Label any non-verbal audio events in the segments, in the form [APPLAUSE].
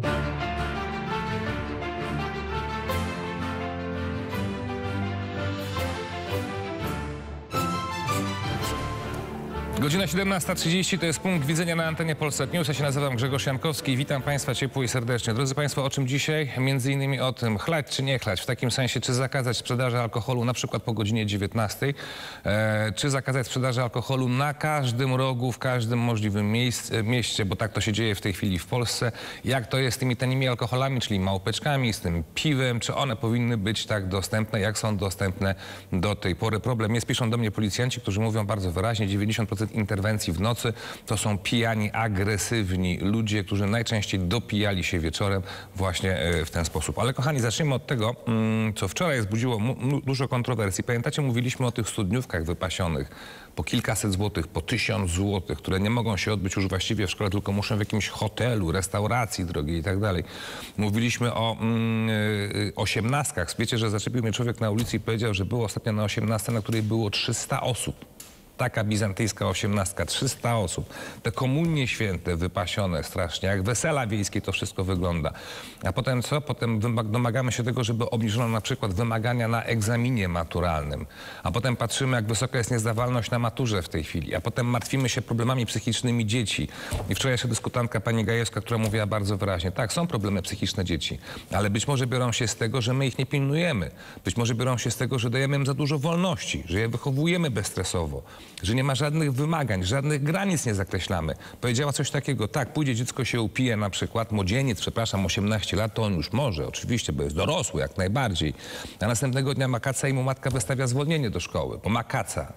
Bye. [LAUGHS] Godzina 17.30 to jest punkt widzenia na antenie Polsat News. Ja się nazywam Grzegorz Jankowski. Witam Państwa ciepło i serdecznie. Drodzy Państwo, o czym dzisiaj? Między innymi o tym, chlać czy nie chlać. W takim sensie, czy zakazać sprzedaży alkoholu na przykład po godzinie 19, e, czy zakazać sprzedaży alkoholu na każdym rogu, w każdym możliwym miejsc, e, mieście, bo tak to się dzieje w tej chwili w Polsce. Jak to jest z tymi tanimi alkoholami, czyli małpeczkami, z tym piwem, czy one powinny być tak dostępne, jak są dostępne do tej pory? Problem jest, piszą do mnie policjanci, którzy mówią bardzo wyraźnie, 90% interwencji w nocy to są pijani, agresywni ludzie, którzy najczęściej dopijali się wieczorem właśnie e, w ten sposób. Ale kochani, zacznijmy od tego, mm, co wczoraj wzbudziło dużo kontrowersji. Pamiętacie, mówiliśmy o tych studniówkach wypasionych po kilkaset złotych, po tysiąc złotych, które nie mogą się odbyć już właściwie w szkole, tylko muszą w jakimś hotelu, restauracji drogiej i tak dalej. Mówiliśmy o mm, y, osiemnastkach. Wiecie, że zaczepił mnie człowiek na ulicy i powiedział, że było ostatnio na osiemnastce, na której było 300 osób. Taka bizantyjska osiemnastka, 300 osób. Te komunie święte, wypasione strasznie, jak wesela wiejskie to wszystko wygląda. A potem co? Potem domagamy się tego, żeby obniżono na przykład wymagania na egzaminie maturalnym. A potem patrzymy, jak wysoka jest niezdawalność na maturze w tej chwili. A potem martwimy się problemami psychicznymi dzieci. I wczorajsza dyskutantka pani Gajewska, która mówiła bardzo wyraźnie, tak, są problemy psychiczne dzieci, ale być może biorą się z tego, że my ich nie pilnujemy. Być może biorą się z tego, że dajemy im za dużo wolności, że je wychowujemy bezstresowo, że nie ma żadnych wymagań, żadnych granic nie zakreślamy. Powiedziała coś takiego, tak, pójdzie dziecko się upije na przykład, młodzieniec, przepraszam, 18 lat, to on już może, oczywiście, bo jest dorosły jak najbardziej. A następnego dnia makaca i mu matka wystawia zwolnienie do szkoły, bo makaca.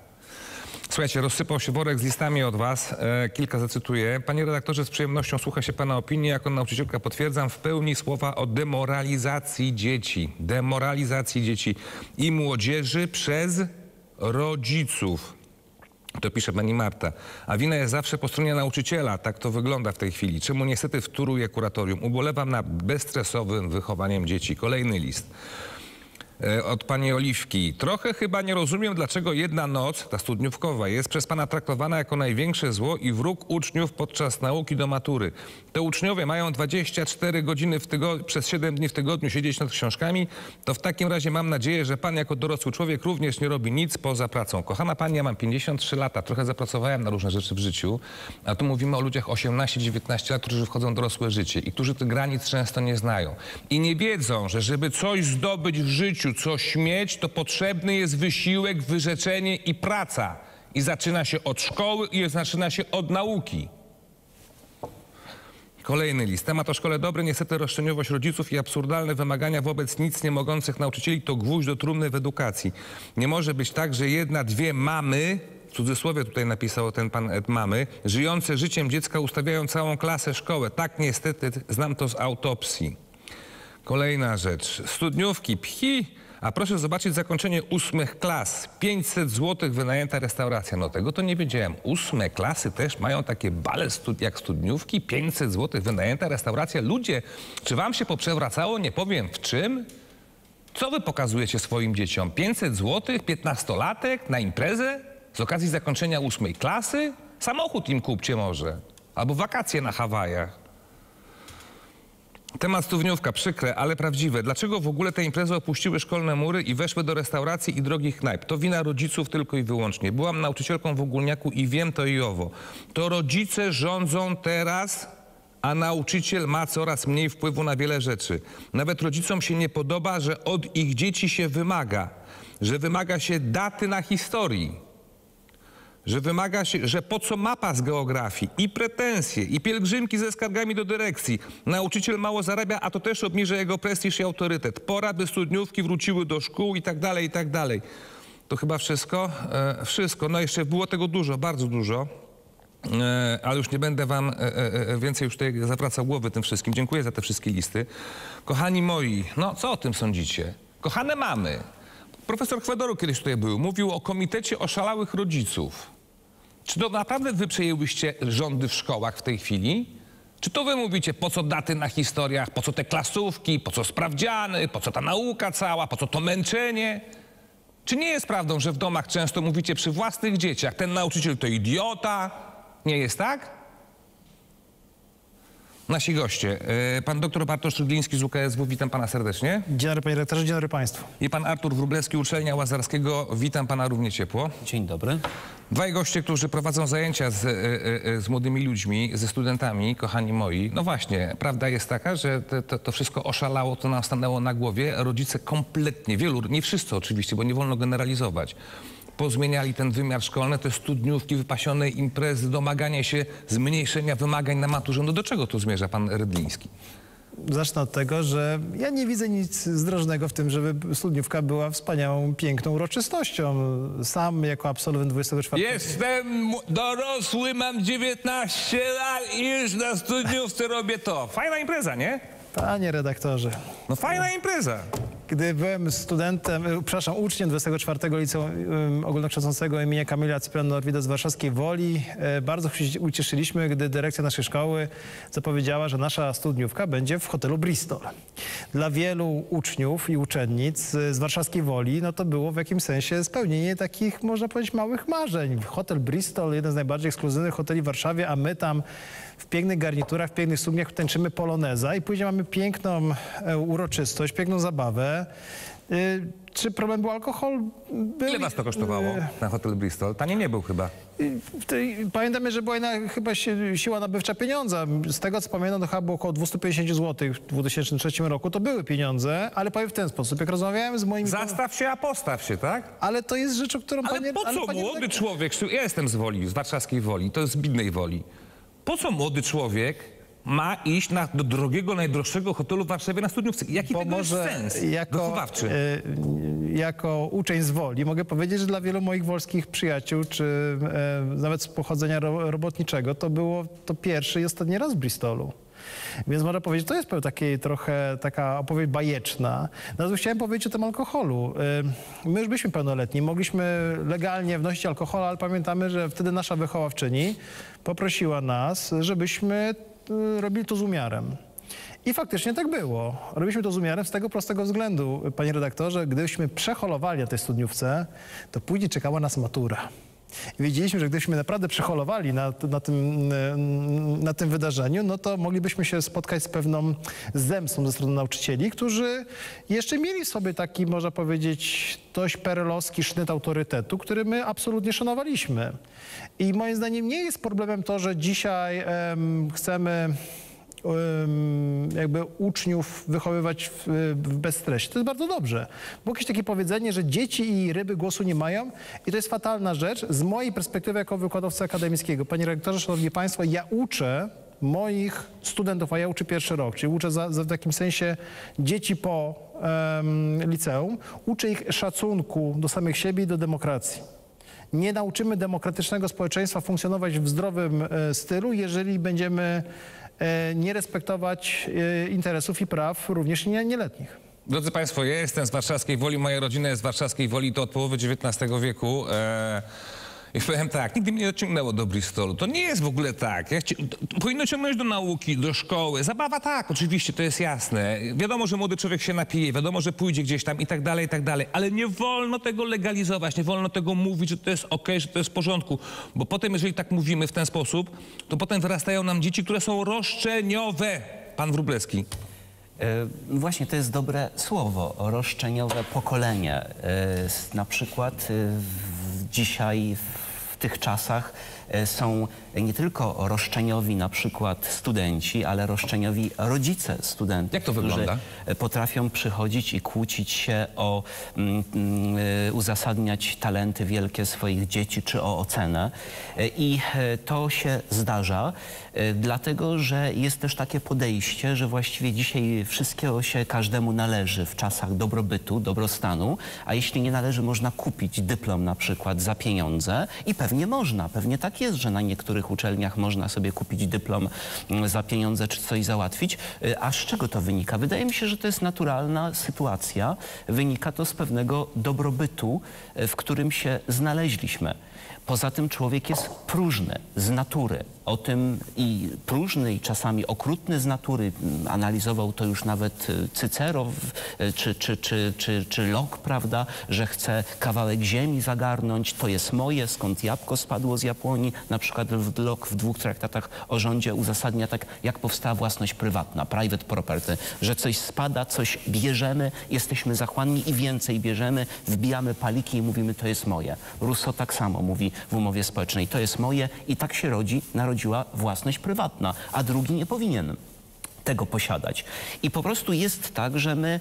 Słuchajcie, rozsypał się worek z listami od was. E, kilka zacytuję. Panie redaktorze, z przyjemnością słucha się pana opinii. Jako nauczycielka potwierdzam w pełni słowa o demoralizacji dzieci. Demoralizacji dzieci i młodzieży przez rodziców. To pisze pani Marta. A wina jest zawsze po stronie nauczyciela. Tak to wygląda w tej chwili. Czemu niestety wtóruje kuratorium. Ubolewam nad bezstresowym wychowaniem dzieci. Kolejny list. E, Od pani Oliwki. Trochę chyba nie rozumiem, dlaczego jedna noc, ta studniówkowa, jest przez pana traktowana jako największe zło i wróg uczniów podczas nauki do matury. Te uczniowie mają 24 godziny w tygo- przez 7 dni w tygodniu siedzieć nad książkami. To w takim razie mam nadzieję, że pan jako dorosły człowiek również nie robi nic poza pracą. Kochana pani, ja mam 53 lata, trochę zapracowałem na różne rzeczy w życiu, a tu mówimy o ludziach 18-19 lat, którzy wchodzą w dorosłe życie i którzy tych granic często nie znają. I nie wiedzą, że żeby coś zdobyć w życiu, coś mieć, to potrzebny jest wysiłek, wyrzeczenie i praca. I zaczyna się od szkoły i zaczyna się od nauki. Kolejny list. Temat o szkole dobry. Niestety roszczeniowość rodziców i absurdalne wymagania wobec nic nie mogących nauczycieli to gwóźdź do trumny w edukacji. Nie może być tak, że jedna, dwie mamy, w cudzysłowie tutaj napisał ten pan Ed, mamy, żyjące życiem dziecka ustawiają całą klasę szkołę. Tak niestety znam to z autopsji. Kolejna rzecz. Studniówki, pchi. A proszę zobaczyć zakończenie ósmych klas. 500 zł wynajęta restauracja. No tego to nie wiedziałem. Ósme klasy też mają takie bale stud jak studniówki. 500 zł wynajęta restauracja. Ludzie, czy wam się poprzewracało? Nie powiem w czym. Co wy pokazujecie swoim dzieciom? 500 zł, 15-latek na imprezę? Z okazji zakończenia ósmej klasy? Samochód im kupcie może. Albo wakacje na Hawajach. Temat studniówka, przykre, ale prawdziwe. Dlaczego w ogóle te imprezy opuściły szkolne mury i weszły do restauracji i drogich knajp? To wina rodziców tylko i wyłącznie. Byłam nauczycielką w ogólniaku i wiem to i owo. To rodzice rządzą teraz, a nauczyciel ma coraz mniej wpływu na wiele rzeczy. Nawet rodzicom się nie podoba, że od ich dzieci się wymaga, że wymaga się daty na historii że wymaga się, że po co mapa z geografii i pretensje, i pielgrzymki ze skargami do dyrekcji. Nauczyciel mało zarabia, a to też obniża jego prestiż i autorytet. Pora, by studniówki wróciły do szkół i tak dalej, i tak dalej. To chyba wszystko? E, wszystko. No jeszcze było tego dużo, bardzo dużo. E, ale już nie będę wam e, e, e, więcej już tutaj zawracał głowy tym wszystkim. Dziękuję za te wszystkie listy. Kochani moi, no co o tym sądzicie? Kochane mamy, profesor Chwedoru kiedyś tutaj był, mówił o komitecie oszalałych rodziców. Czy to naprawdę wy przejęłyście rządy w szkołach w tej chwili? Czy to wy mówicie, po co daty na historiach, po co te klasówki, po co sprawdziany, po co ta nauka cała, po co to męczenie? Czy nie jest prawdą, że w domach często mówicie przy własnych dzieciach, ten nauczyciel to idiota? Nie jest tak? Nasi goście. E, Pan doktor Bartosz Rydliński z UKSW, witam pana serdecznie. Dzień dobry panie rektorze, dzień dobry państwu. I pan Artur Wróblewski, uczelnia Łazarskiego, witam pana równie ciepło. Dzień dobry. Dwaj goście, którzy prowadzą zajęcia z, e, e, z młodymi ludźmi, ze studentami, kochani moi. No właśnie, prawda jest taka, że to, to, to wszystko oszalało, to nam stanęło na głowie. Rodzice kompletnie, wielu, nie wszyscy oczywiście, bo nie wolno generalizować, pozmieniali ten wymiar szkolny, te studniówki, wypasione imprezy, domaganie się zmniejszenia wymagań na maturze. No do czego tu zmierza pan Rydliński? Zacznę od tego, że ja nie widzę nic zdrożnego w tym, żeby studniówka była wspaniałą, piękną uroczystością. Sam jako absolwent 24... Jestem dorosły, mam 19 lat i już na studniówce robię to. Fajna impreza, nie? Panie redaktorze, No fajna impreza. Gdy byłem studentem, e, przepraszam, uczniem 24 Liceum em, Ogólnokształcącego imienia Kamila Cypriana Norwida z warszawskiej Woli, e, bardzo się ucieszyliśmy, gdy dyrekcja naszej szkoły zapowiedziała, że nasza studniówka będzie w hotelu Bristol. Dla wielu uczniów i uczennic e, z warszawskiej Woli, no to było w jakimś sensie spełnienie takich, można powiedzieć, małych marzeń. Hotel Bristol, jeden z najbardziej ekskluzywnych hoteli w Warszawie, a my tam w pięknych garniturach, w pięknych sukniach tańczymy poloneza i później mamy piękną e, uroczystość, piękną zabawę. Y, Czy problem był alkohol? Był. Ile was to kosztowało Y, na hotel Bristol? Tanie nie był chyba. Pamiętamy, że była jedna chyba si- siła nabywcza pieniądza. Z tego co pamiętam, to chyba było około 250 zł w 2003 roku. To były pieniądze, ale powiem w ten sposób. Jak rozmawiałem z moimi... Zastaw się, a postaw się, tak? Ale to jest rzecz, o którą Ale panie... po co panie młody człowiek, ja jestem z Woli, z warszawskiej Woli, to jest z Bidnej Woli. Po co młody człowiek ma iść na, do drogiego, najdroższego hotelu w Warszawie na studniówce? Jaki Bo tego jest sens jako, wychowawczy? e, jako uczeń z Woli mogę powiedzieć, że dla wielu moich wolskich przyjaciół, czy e, nawet z pochodzenia ro, robotniczego, to było to pierwszy i ostatni raz w Bristolu. Więc można powiedzieć, to jest pewnie takie trochę taka opowieść bajeczna. Natomiast chciałem powiedzieć o tym alkoholu. E, My już byliśmy pełnoletni, mogliśmy legalnie wnosić alkohol, ale pamiętamy, że wtedy nasza wychowawczyni poprosiła nas, żebyśmy e, robili to z umiarem. I faktycznie tak było. Robiliśmy to z umiarem z tego prostego względu, panie redaktorze, gdybyśmy przeholowali na tej studniówce, to później czekała nas matura. I wiedzieliśmy, że gdybyśmy naprawdę przeholowali na, na, tym, na tym wydarzeniu, no to moglibyśmy się spotkać z pewną zemstą ze strony nauczycieli, którzy jeszcze mieli w sobie taki, można powiedzieć, dość perelowski sznyt autorytetu, który my absolutnie szanowaliśmy. I moim zdaniem nie jest problemem to, że dzisiaj em, chcemy em, jakby uczniów wychowywać w, w. To jest bardzo dobrze. Było jakieś takie powiedzenie, że dzieci i ryby głosu nie mają i to jest fatalna rzecz z mojej perspektywy jako wykładowcy akademickiego. Panie rektorze, szanowni państwo, ja uczę moich studentów, a ja uczę pierwszy rok, czyli uczę za, za w takim sensie dzieci po em, liceum, uczę ich szacunku do samych siebie i do demokracji. Nie nauczymy demokratycznego społeczeństwa funkcjonować w zdrowym e, stylu, jeżeli będziemy nie respektować e, interesów i praw również nie- nieletnich. Drodzy Państwo, ja jestem z warszawskiej Woli, moja rodzina jest z warszawskiej Woli, to od połowy XIX wieku. I powiem tak, nigdy mnie nie dociągnęło do Bristolu. To nie jest w ogóle tak. Ja chci- powinno ciągnąć do nauki, do szkoły. Zabawa tak, oczywiście, to jest jasne. Wiadomo, że młody człowiek się napije, wiadomo, że pójdzie gdzieś tam i tak dalej, i tak dalej. Ale nie wolno tego legalizować, nie wolno tego mówić, że to jest okej, że to jest w porządku. Bo potem, jeżeli tak mówimy w ten sposób, to potem wyrastają nam dzieci, które są roszczeniowe. Pan Wróblewski. E, Właśnie to jest dobre słowo, roszczeniowe pokolenie. E, Na przykład e, dzisiaj, w tych czasach e, są nie tylko roszczeniowi na przykład studenci, ale roszczeniowi rodzice studentów. Jak to wygląda? Potrafią przychodzić i kłócić się o, mm, mm, uzasadniać talenty wielkie swoich dzieci czy o ocenę. I e, to się zdarza, e, dlatego że jest też takie podejście, że właściwie dzisiaj wszystkiego się każdemu należy w czasach dobrobytu, dobrostanu, a jeśli nie należy, można kupić dyplom na przykład za pieniądze i pewnie można, pewnie tak jest, że na niektórych uczelniach można sobie kupić dyplom mm, za pieniądze czy coś załatwić. Y, A z czego to wynika? Wydaje mi się, że to jest naturalna sytuacja. Wynika to z pewnego dobrobytu, y, w którym się znaleźliśmy. Poza tym człowiek jest próżny z natury. O tym i próżny, i czasami okrutny z natury. Mm, Analizował to już nawet y, Cycero y, czy, czy, czy, czy, czy Locke, prawda, że chce kawałek ziemi zagarnąć, to jest moje, skąd jabłko spadło z Japonii. Na przykład Locke w dwóch traktatach o rządzie uzasadnia tak, jak powstała własność prywatna, private property, że coś spada, coś bierzemy, jesteśmy zachłanni i więcej bierzemy, wbijamy paliki i mówimy, to jest moje. Rousseau tak samo mówi w umowie społecznej, to jest moje i tak się rodzi, narodziła własność prywatna, a drugi nie powinien tego posiadać. I po prostu jest tak, że my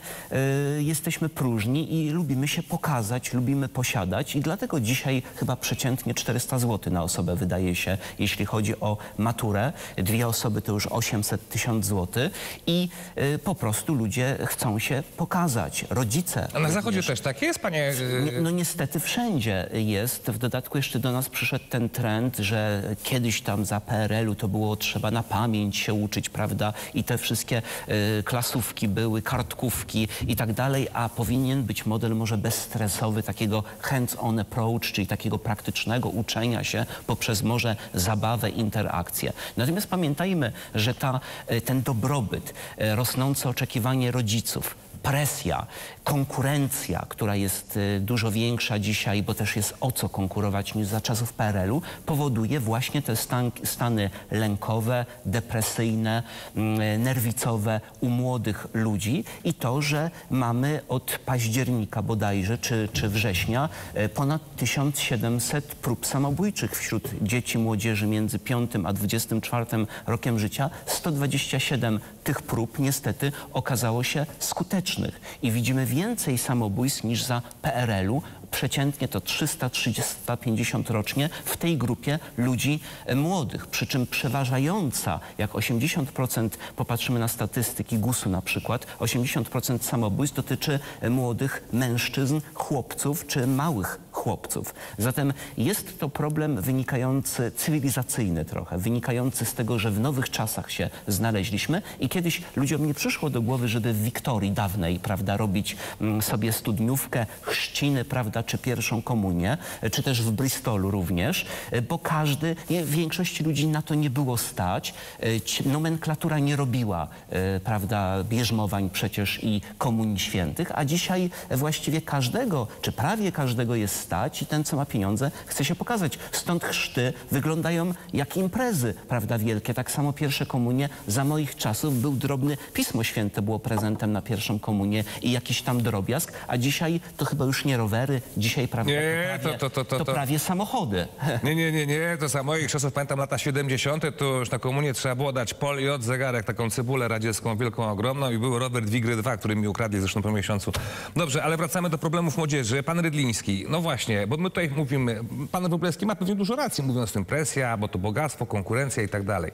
y, jesteśmy próżni i lubimy się pokazać, lubimy posiadać i dlatego dzisiaj chyba przeciętnie 400 zł na osobę wydaje się, jeśli chodzi o maturę. Dwie osoby to już 800 tysiąc zł i y, po prostu ludzie chcą się pokazać. Rodzice. A na zachodzie również. też tak jest, panie... y, Nie, no niestety wszędzie jest. W dodatku jeszcze do nas przyszedł ten trend, że kiedyś tam za PRL-u to było trzeba na pamięć się uczyć, prawda? I te wszystkie y, klasówki były, kartkówki i tak dalej, a powinien być model może bezstresowy, takiego hands-on approach, czyli takiego praktycznego uczenia się poprzez może zabawę, interakcję. Natomiast pamiętajmy, że ta, y, ten dobrobyt, y, rosnące oczekiwanie rodziców, presja, konkurencja, która jest y, dużo większa dzisiaj, bo też jest o co konkurować niż za czasów PRL-u, powoduje właśnie te stan, stany lękowe, depresyjne, mm, nerwicowe u młodych ludzi i to, że mamy od października bodajże, czy, czy września, e, ponad 1700 prób samobójczych wśród dzieci, młodzieży między 5 a 24 rokiem życia. 127 tych prób niestety okazało się skutecznych i widzimy więcej samobójstw niż za PRL-u. Przeciętnie to 300-350 rocznie w tej grupie ludzi e, młodych. Przy czym przeważająca, jak 80% popatrzymy na statystyki GUS-u na przykład, 80% samobójstw dotyczy e, młodych mężczyzn, chłopców czy małych chłopców. Zatem jest to problem wynikający, cywilizacyjny trochę, wynikający z tego, że w nowych czasach się znaleźliśmy i kiedyś ludziom nie przyszło do głowy, żeby w Wiktorii dawnej, prawda, robić mm, sobie studniówkę, chrzciny, prawda, czy pierwszą komunię, czy też w Bristolu również, bo każdy, nie, większości ludzi na to nie było stać. E, Nomenklatura nie robiła, e, prawda, bierzmowań przecież i komunii świętych, a dzisiaj właściwie każdego, czy prawie każdego jest stać i ten, co ma pieniądze, chce się pokazać. Stąd chrzty wyglądają jak imprezy, prawda, wielkie. Tak samo pierwsze komunie za moich czasów był drobny, Pismo Święte było prezentem na pierwszą komunię i jakiś tam drobiazg, a dzisiaj to chyba już nie rowery, dzisiaj, prawda, Nie, to, prawie, to- to- to- to- prawie samochody. [LAUGHS] Nie, nie, nie, nie, to za moich czasów, pamiętam lata 70., to już na komunie trzeba było dać pol i od zegarek, taką cebulę radziecką, wielką, ogromną i był Robert Wigry 2, który mi ukradli zresztą po miesiącu. Dobrze, ale wracamy do problemów młodzieży. Pan Rydliński, no właśnie, bo my tutaj mówimy, pan Wróblewski ma pewnie dużo racji, mówiąc o tym presja, bo to bogactwo, konkurencja i tak dalej.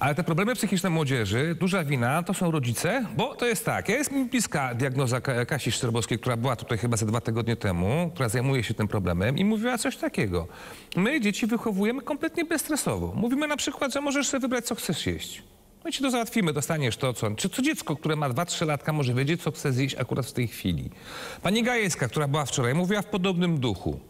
Ale te problemy psychiczne młodzieży, duża wina to są rodzice, bo to jest tak, jest mi bliska diagnoza Ka- Kasi Szczerbowskiej, która była tutaj chyba ze dwa tygodnie temu, która zajmuje się tym problemem i mówiła coś takiego. My dzieci wychowujemy kompletnie bezstresowo. Mówimy na przykład, że możesz sobie wybrać, co chcesz jeść. My ci to załatwimy, dostaniesz to, co... Czy co dziecko, które ma 2-3 latka, może wiedzieć, co chce zjeść akurat w tej chwili. Pani Gajewska, która była wczoraj, mówiła w podobnym duchu.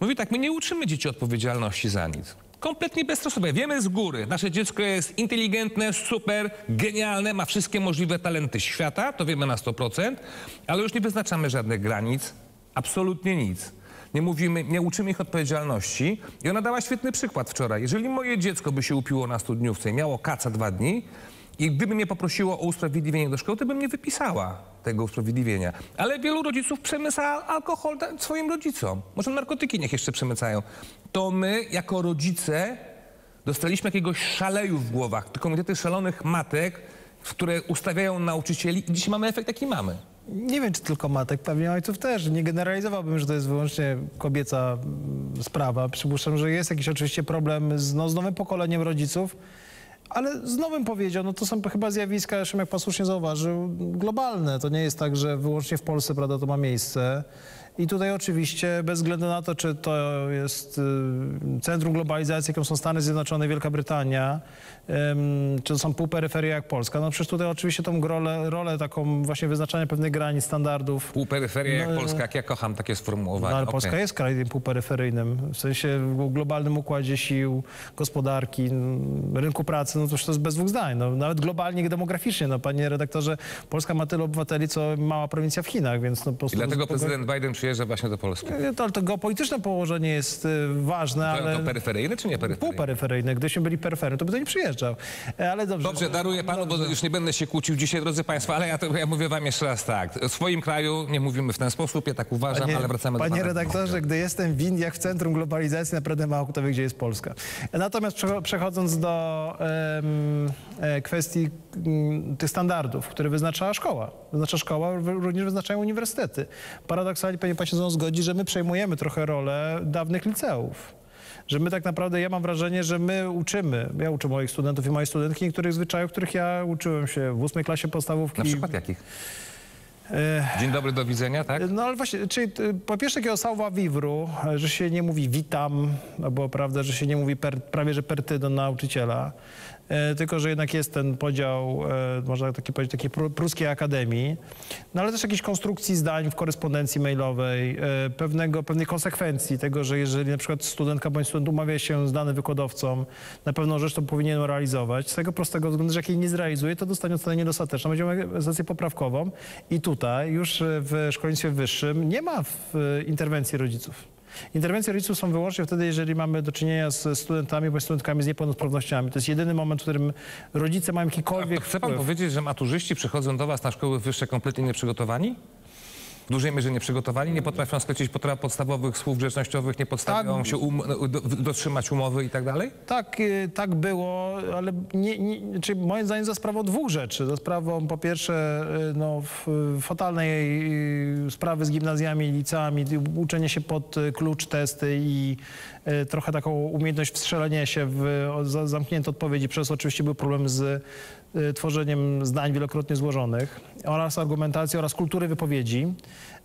Mówi tak, my nie uczymy dzieci odpowiedzialności za nic. Kompletnie bezstresowe. Wiemy z góry, nasze dziecko jest inteligentne, super, genialne, ma wszystkie możliwe talenty świata, to wiemy na 100%, ale już nie wyznaczamy żadnych granic, absolutnie nic. Nie mówimy, nie uczymy ich odpowiedzialności. I ona dała świetny przykład wczoraj. Jeżeli moje dziecko by się upiło na studniówce i miało kaca dwa dni i gdyby mnie poprosiło o usprawiedliwienie do szkoły, to bym nie wypisała tego usprawiedliwienia. Ale wielu rodziców przemyca alkohol swoim rodzicom. Może narkotyki niech jeszcze przemycają. To my, jako rodzice, dostaliśmy jakiegoś szaleju w głowach, te komitety szalonych matek, które ustawiają nauczycieli i dzisiaj mamy efekt, jaki mamy. Nie wiem, czy tylko matek, pewnie ojców też. Nie generalizowałbym, że to jest wyłącznie kobieca mm, sprawa. Przypuszczam, że jest jakiś oczywiście problem z, no, z nowym pokoleniem rodziców, ale z nowym powiedział, no to są chyba zjawiska, jak pan słusznie zauważył, globalne. To nie jest tak, że wyłącznie w Polsce, prawda, to ma miejsce. I tutaj oczywiście bez względu na to, czy to jest y, centrum globalizacji, jaką są Stany Zjednoczone, Wielka Brytania, czy to są półperyferie jak Polska, no przecież tutaj oczywiście tą rolę, rolę taką właśnie wyznaczania pewnych granic, standardów. Półperyferia jak No, Polska, jak ja kocham takie sformułowanie. No, ale Okej. Polska jest krajem półperyferyjnym, w sensie w globalnym układzie sił, gospodarki, rynku pracy, no to już to jest bez dwóch zdań. No, nawet globalnie, demograficznie, no panie redaktorze, Polska ma tyle obywateli, co mała prowincja w Chinach, więc no po I prostu... dlatego tego- prezydent Biden przyjeżdża właśnie do Polski. to, to geopolityczne położenie jest y, ważne, To, ale to peryferyjne czy nie peryferyjne? półperyferyjne. Gdybyśmy byli peryferyjnym, to by to nie przyjeżdżał. E, Ale dobrze. Dobrze, daruję panu, bo już nie będę się kłócił dzisiaj, drodzy państwo, ale ja, to, ja mówię wam jeszcze raz tak. W swoim kraju nie mówimy w ten sposób, ja tak uważam, ale wracamy do panie redaktorze, gdy jestem w Indiach, w centrum globalizacji, naprawdę mało kto wie, gdzie jest Polska. Natomiast przecho- przechodząc do e, kwestii tych standardów, które wyznaczała szkoła. Wyznacza szkoła, również wyznaczają uniwersytety. Paradoksalnie pewnie pan się ze zgodzi, że my przejmujemy trochę rolę dawnych liceów. Że my tak naprawdę, ja mam wrażenie, że my uczymy, ja uczę moich studentów i moje studentki niektórych zwyczajów, których ja uczyłem się w ósmej klasie podstawówki. Na przykład jakich? E, Dzień dobry, do widzenia, tak? no ale właśnie, czyli y, po pierwsze takiego salva vivru, e, że się nie mówi witam, albo prawda, że się nie mówi per, prawie że per ty do nauczyciela, e, tylko że jednak jest ten podział, e, można taki powiedzieć, takiej pru- pruskiej akademii, no ale też jakiejś konstrukcji zdań w korespondencji mailowej, e, pewnego, pewnej konsekwencji tego, że jeżeli na przykład studentka bądź student umawia się z danym wykonawcą na pewną rzecz, to powinien realizować. Z tego prostego względu, że jak jej nie zrealizuje, to dostanie ocenę niedostateczną. Mieli sesję poprawkową i tutaj już e, w szkolnictwie wyższym nie ma e, interwencji rodziców. Interwencje rodziców są wyłącznie wtedy, jeżeli mamy do czynienia z studentami bądź studentkami z niepełnosprawnościami. To jest jedyny moment, w którym rodzice mają jakikolwiek Chce pan wpływ. powiedzieć, że maturzyści przychodzą do was na szkoły wyższe kompletnie nieprzygotowani? W dużej mierze nieprzygotowani, nie potrafią potra- podstawowych słów grzecznościowych, nie potrafią Tak. się um, do, dotrzymać umowy i tak dalej? Tak, y, tak było, ale nie, nie, czy moim zdaniem za sprawą dwóch rzeczy. Za sprawą po pierwsze y, no, fatalnej y, sprawy z gimnazjami i liceami, uczenie się pod klucz, testy i trochę taką umiejętność wstrzelenia się w zamknięte odpowiedzi. Przez oczywiście był problem z tworzeniem zdań wielokrotnie złożonych oraz argumentacji oraz kultury wypowiedzi.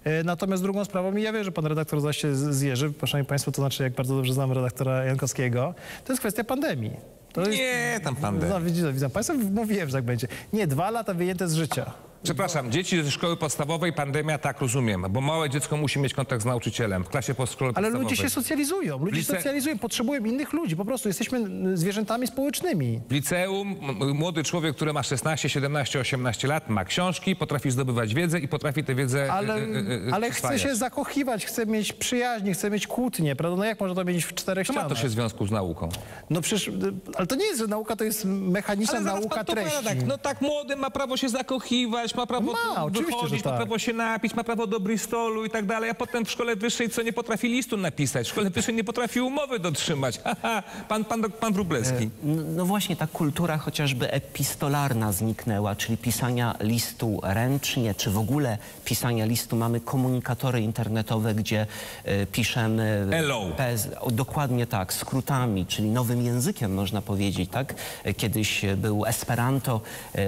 Y, Natomiast drugą sprawą, i ja wiem, że pan redaktor zaś się zjeży, proszę państwa, to znaczy jak bardzo dobrze znam redaktora Jankowskiego, to jest kwestia pandemii. To jest, Nie, tam pandemia. no, widzę, widzę państwa, mówiłem, że tak będzie. Nie, dwa lata wyjęte z życia. Przepraszam, dzieci ze szkoły podstawowej, pandemia, tak rozumiem, bo małe dziecko musi mieć kontakt z nauczycielem w klasie po szkole Ale ludzie się socjalizują, ludzie Lice- socjalizują, potrzebują innych ludzi, po prostu jesteśmy zwierzętami społecznymi. W liceum młody człowiek, który ma 16, 17, 18 lat, ma książki, potrafi zdobywać wiedzę i potrafi tę wiedzę Ale, e, e, e, ale chce się zakochiwać, chce mieć przyjaźnie, chce mieć kłótnie, prawda? No jak można to mieć w czterech Co ma to ścianach? się w związku z nauką? No przecież, ale to nie jest, że nauka to jest mechaniczna nauka treści. tak, no tak młody ma prawo się zakochiwać, ma prawo Ma, wychodzić, że ma tak. prawo się napić, ma prawo do Bristolu i tak dalej, a potem w szkole wyższej co nie potrafi listu napisać, w szkole wyższej nie potrafi umowy dotrzymać. [LAUGHS] Haha, pan, pan, pan Wróblewski. No, no właśnie ta kultura chociażby epistolarna zniknęła, czyli pisania listu ręcznie, czy w ogóle pisania listu. Mamy komunikatory internetowe, gdzie e, piszemy... Hello. Bez, o, dokładnie tak, skrótami, czyli nowym językiem można powiedzieć, tak? E, Kiedyś był Esperanto, e,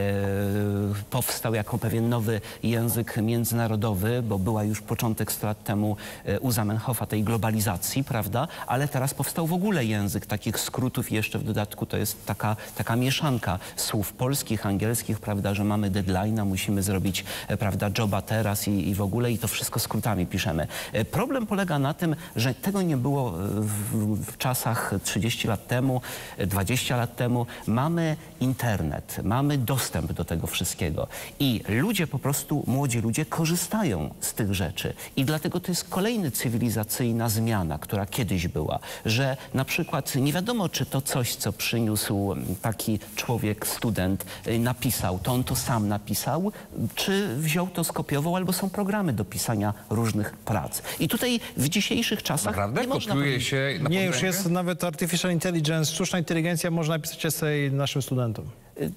powstał jako pewien nowy język międzynarodowy, bo była już początek 100 lat temu e, u Zamenhofa tej globalizacji, prawda? Ale teraz powstał w ogóle język takich skrótów i jeszcze w dodatku to jest taka, taka mieszanka słów polskich, angielskich, prawda, że mamy deadline'a, musimy zrobić, e, prawda, joba teraz i, i w ogóle i to wszystko skrótami piszemy. E, Problem polega na tym, że tego nie było w, w czasach 30 lat temu, e, 20 lat temu. Mamy internet, mamy dostęp do tego wszystkiego i ludzie po prostu, młodzi ludzie korzystają z tych rzeczy i dlatego to jest kolejna cywilizacyjna zmiana, która kiedyś była, że na przykład nie wiadomo, czy to coś, co przyniósł taki człowiek, student, y, napisał, to on to sam napisał, czy wziął to, skopiował, albo są programy do pisania różnych prac. I tutaj w dzisiejszych czasach Naprawdę? nie można Kopiuje się na Nie, już jest nawet artificial intelligence, sztuczna inteligencja, można napisać esej naszym studentom.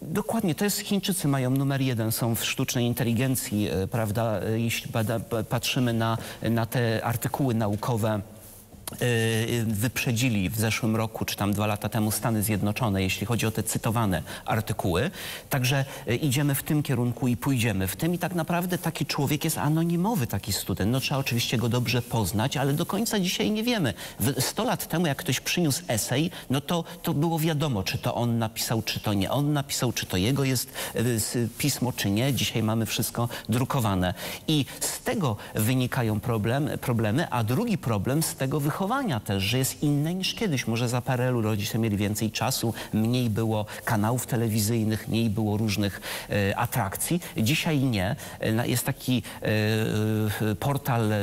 Dokładnie, to jest Chińczycy mają numer jeden, są w sztucznej inteligencji, y, prawda, y, jeśli bada, pa- patrzymy na, na te artykuły naukowe wyprzedzili w zeszłym roku, czy tam dwa lata temu Stany Zjednoczone, jeśli chodzi o te cytowane artykuły. Także y, idziemy w tym kierunku i pójdziemy w tym. I tak naprawdę taki człowiek jest anonimowy, taki student. No trzeba oczywiście go dobrze poznać, ale do końca dzisiaj nie wiemy. W- 100 lat temu, jak ktoś przyniósł esej, no to, to było wiadomo, czy to on napisał, czy to nie on napisał, czy to jego jest y, pismo, czy nie. Dzisiaj mamy wszystko drukowane. I z tego wynikają problem, problemy, a drugi problem z tego też, że jest inne niż kiedyś. Może za lat rodzice mieli więcej czasu, mniej było kanałów telewizyjnych, mniej było różnych e, atrakcji. Dzisiaj nie. E, Jest taki e, e, portal e,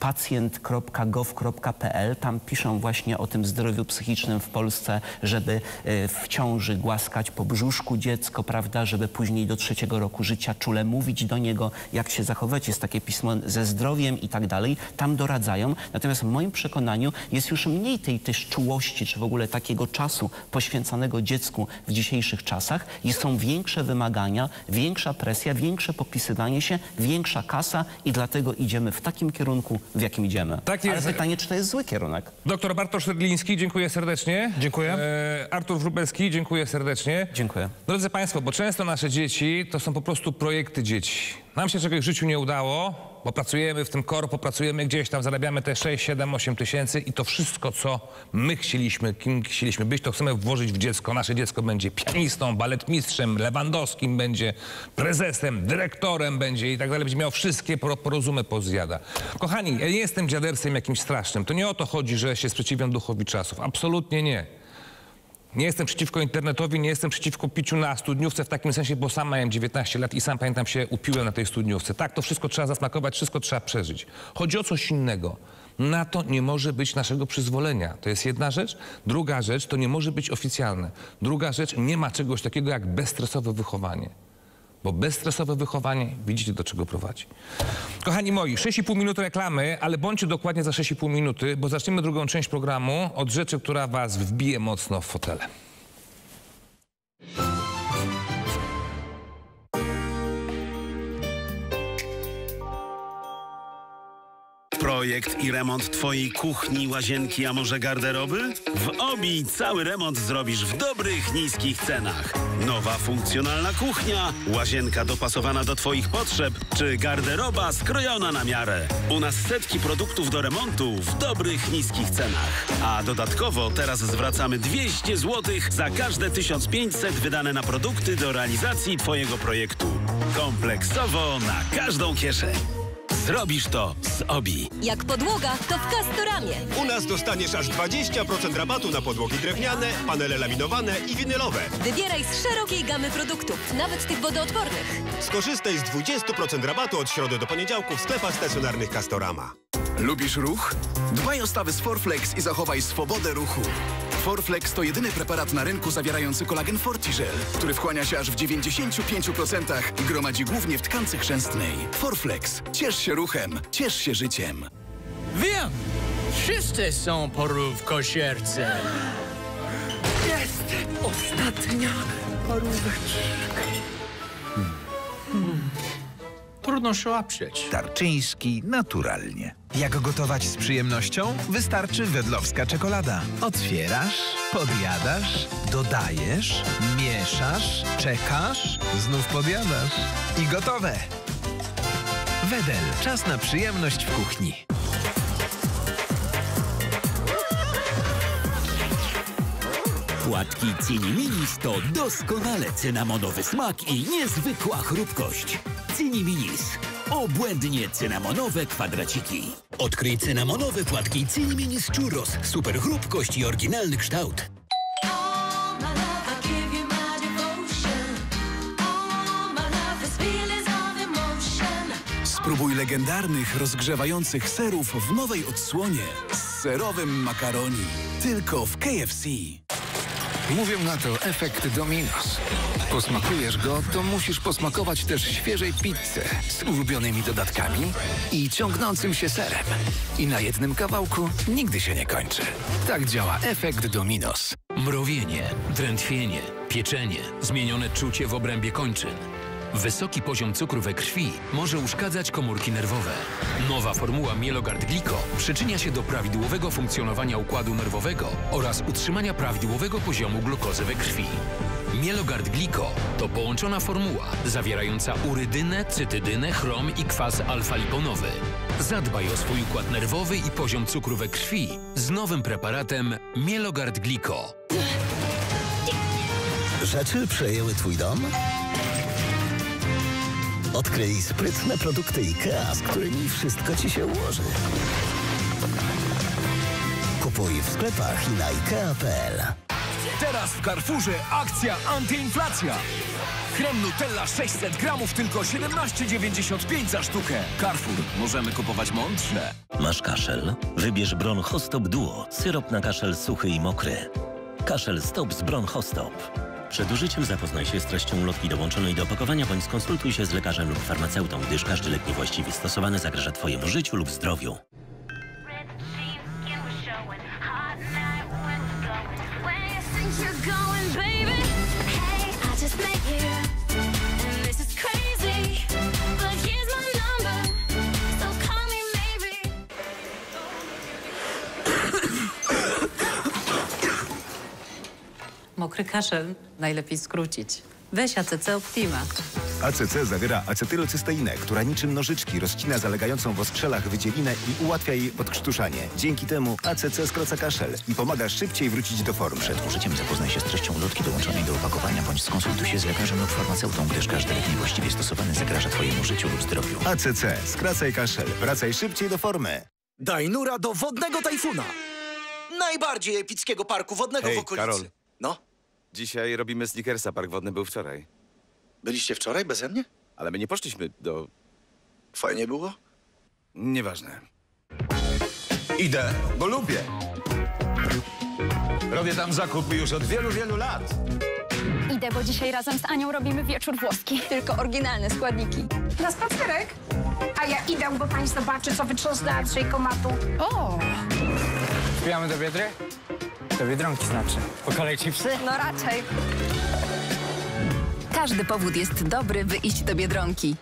pacjent.gov.pl. Tam piszą właśnie o tym zdrowiu psychicznym w Polsce, żeby w ciąży głaskać po brzuszku dziecko, prawda, żeby później do trzeciego roku życia czule mówić do niego, jak się zachować. Jest takie pismo ze zdrowiem i tak dalej. Tam doradzają. Natomiast w moim przekonaniu jest już mniej tej też czułości, czy w ogóle takiego czasu poświęcanego dziecku w dzisiejszych czasach. I są większe wymagania, większa presja, większe popisywanie się, większa kasa i dlatego idziemy w takim kierunku, w jakim idziemy. Tak jest. Ale pytanie, czy to jest zły kierunek? Doktor Bartosz Rydliński, dziękuję serdecznie. Dziękuję. E, Artur Wróbelski, dziękuję serdecznie. Dziękuję. Drodzy Państwo, bo często nasze dzieci to są po prostu projekty dzieci. Nam się czegoś w życiu nie udało, bo pracujemy w tym korpo, pracujemy gdzieś tam, zarabiamy te 6, 7, 8 tysięcy i to wszystko, co my chcieliśmy, kim chcieliśmy być, to chcemy włożyć w dziecko. Nasze dziecko będzie pianistą, baletmistrzem, Lewandowskim będzie, prezesem, dyrektorem będzie i tak dalej. Będzie miał wszystkie por- porozumy pozjada. Kochani, ja nie jestem dziadersem jakimś strasznym. To nie o to chodzi, że się sprzeciwiam duchowi czasów. Absolutnie nie. Nie jestem przeciwko internetowi, nie jestem przeciwko piciu na studniówce w takim sensie, bo sam miałem 19 lat i sam pamiętam się upiłem na tej studniówce. Tak, to wszystko trzeba zasmakować, wszystko trzeba przeżyć. Chodzi o coś innego. Na to nie może być naszego przyzwolenia. To jest jedna rzecz. Druga rzecz, to nie może być oficjalne. Druga rzecz, nie ma czegoś takiego jak bezstresowe wychowanie. Bo bezstresowe wychowanie, widzicie do czego prowadzi. Kochani moi, 6,5 minuty reklamy, ale bądźcie dokładnie za 6,5 minuty, bo zaczniemy drugą część programu od rzeczy, która was wbije mocno w fotele. Projekt i remont Twojej kuchni, łazienki, a może garderoby? W OBI cały remont zrobisz w dobrych, niskich cenach. Nowa funkcjonalna kuchnia, łazienka dopasowana do Twoich potrzeb, czy garderoba skrojona na miarę. U nas setki produktów do remontu w dobrych, niskich cenach. A dodatkowo teraz zwracamy 200 zł za każde 1500 wydane na produkty do realizacji Twojego projektu. Kompleksowo na każdą kieszeń. Zrobisz to z OBI. Jak podłoga, to w Castoramie. U nas dostaniesz aż 20% rabatu na podłogi drewniane, panele laminowane i winylowe. Wybieraj z szerokiej gamy produktów, nawet tych wodoodpornych. Skorzystaj z 20% rabatu od środy do poniedziałku w sklepach stacjonarnych Castorama. Lubisz ruch? Dbaj o stawy z Forflex i zachowaj swobodę ruchu. Forflex to jedyny preparat na rynku zawierający kolagen Fortigel, który wchłania się aż w 95% i gromadzi głównie w tkance chrzęstnej. Forflex. Ciesz się ruchem, ciesz się życiem. Wiem! Wszyscy są porówko sierce. Jest ostatnia paróweczka. Hmm. Trudno się oprzeć. Tarczyński naturalnie. Jak gotować z przyjemnością? Wystarczy wedlowska czekolada. Otwierasz, podjadasz, dodajesz, mieszasz, czekasz, znów podjadasz i gotowe. Wedel. Czas na przyjemność w kuchni. Płatki Cini Minis to doskonale cynamonowy smak i niezwykła chrupkość. Cini Minis. Obłędnie cynamonowe kwadraciki. Odkryj cynamonowe płatki Cini Minis Churros. Super chrupkość i oryginalny kształt. Spróbuj legendarnych, rozgrzewających serów w nowej odsłonie z serowym makaroni. Tylko w KFC. Mówią na to efekt Dominos. Posmakujesz go, to musisz posmakować też świeżej pizzy z ulubionymi dodatkami i ciągnącym się serem. I na jednym kawałku nigdy się nie kończy. Tak działa efekt Dominos. Mrowienie, drętwienie, pieczenie, zmienione czucie w obrębie kończyn. Wysoki poziom cukru we krwi może uszkadzać komórki nerwowe. Nowa formuła Mielogard Gliko przyczynia się do prawidłowego funkcjonowania układu nerwowego oraz utrzymania prawidłowego poziomu glukozy we krwi. Mielogard Gliko to połączona formuła zawierająca urydynę, cytydynę, chrom i kwas alfa-liponowy. Zadbaj o swój układ nerwowy i poziom cukru we krwi z nowym preparatem Mielogard Gliko. Rzeczy przejęły Twój dom? Odkryj sprytne produkty IKEA, z którymi wszystko Ci się ułoży. Kupuj w sklepach i na IKEA.pl. Teraz w Carrefourze akcja antyinflacja. Krem Nutella 600 gramów tylko 17,95 za sztukę. Carrefour. Możemy kupować mądrze. Masz kaszel? Wybierz Bronchostop Duo. Syrop na kaszel suchy i mokry. Kaszel Stop z Bronchostop. Przed użyciem zapoznaj się z treścią ulotki dołączonej do opakowania bądź skonsultuj się z lekarzem lub farmaceutą, gdyż każdy lek niewłaściwie stosowany zagraża Twojemu życiu lub zdrowiu. Mokry kaszel najlepiej skrócić. Weź ACC Optima. ACC zawiera acetylocysteinę, która niczym nożyczki rozcina zalegającą w ostrzelach wydzielinę i ułatwia jej odkrztuszanie. Dzięki temu ACC skraca kaszel i pomaga szybciej wrócić do formy. Przed użyciem zapoznaj się z treścią ulotki dołączonej do opakowania bądź skonsultuj się z lekarzem lub farmaceutą, gdyż każdy lek niewłaściwie stosowany zagraża Twojemu życiu lub zdrowiu. ACC. Skracaj kaszel. Wracaj szybciej do formy. Daj nura do wodnego tajfuna. Najbardziej epickiego parku wodnego Hej, w okolicy. Karol. No, Dzisiaj robimy sneakersa, park wodny był wczoraj. byliście wczoraj beze mnie? Ale my nie poszliśmy do... Fajnie było? Nieważne. Idę, bo lubię. Robię tam zakupy już od wielu, wielu lat. Idę, bo dzisiaj razem z Anią robimy wieczór włoski. Tylko oryginalne składniki. Na spacerek? A ja idę, bo pani zobaczy, co wytrząsnę Andrzej komatu. O! Wbijamy do Biedry? Do Biedronki znaczy. Po kolei chipsy? No raczej. Każdy powód jest dobry, by iść do Biedronki.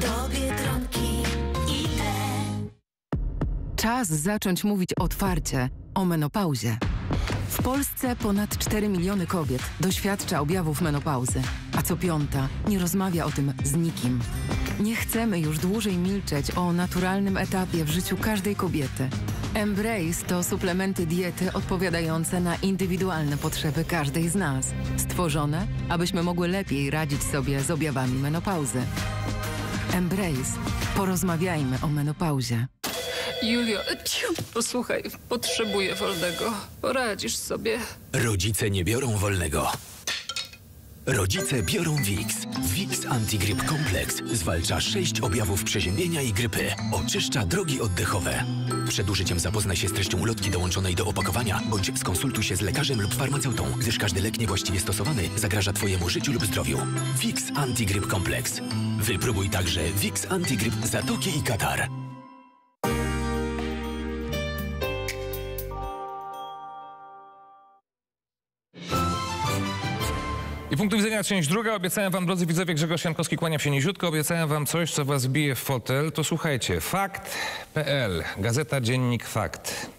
Do Biedronki idę. Czas zacząć mówić otwarcie o menopauzie. W Polsce ponad 4 miliony kobiet doświadcza objawów menopauzy, a co piąta nie rozmawia o tym z nikim. Nie chcemy już dłużej milczeć o naturalnym etapie w życiu każdej kobiety. Embrace to suplementy diety odpowiadające na indywidualne potrzeby każdej z nas, stworzone, abyśmy mogły lepiej radzić sobie z objawami menopauzy. Embrace. Porozmawiajmy o menopauzie. Julio, ciu, posłuchaj, potrzebuję wolnego. Poradzisz sobie. Rodzice nie biorą wolnego. Rodzice biorą Wix. Wix Antigryp Kompleks zwalcza sześć objawów przeziębienia i grypy. Oczyszcza drogi oddechowe. Przed użyciem zapoznaj się z treścią ulotki dołączonej do opakowania, bądź skonsultuj się z lekarzem lub farmaceutą, gdyż każdy lek niewłaściwie stosowany zagraża Twojemu życiu lub zdrowiu. Wix Antigryp Kompleks. Wypróbuj także Wix Antigryp Zatoki i Katar. I punktu widzenia część druga. Obiecałem wam, drodzy widzowie, Grzegorz Jankowski, kłaniam się niziutko. Obiecałem wam coś, co was bije w fotel. To słuchajcie, fakt.pl, gazeta Dziennik Fakt.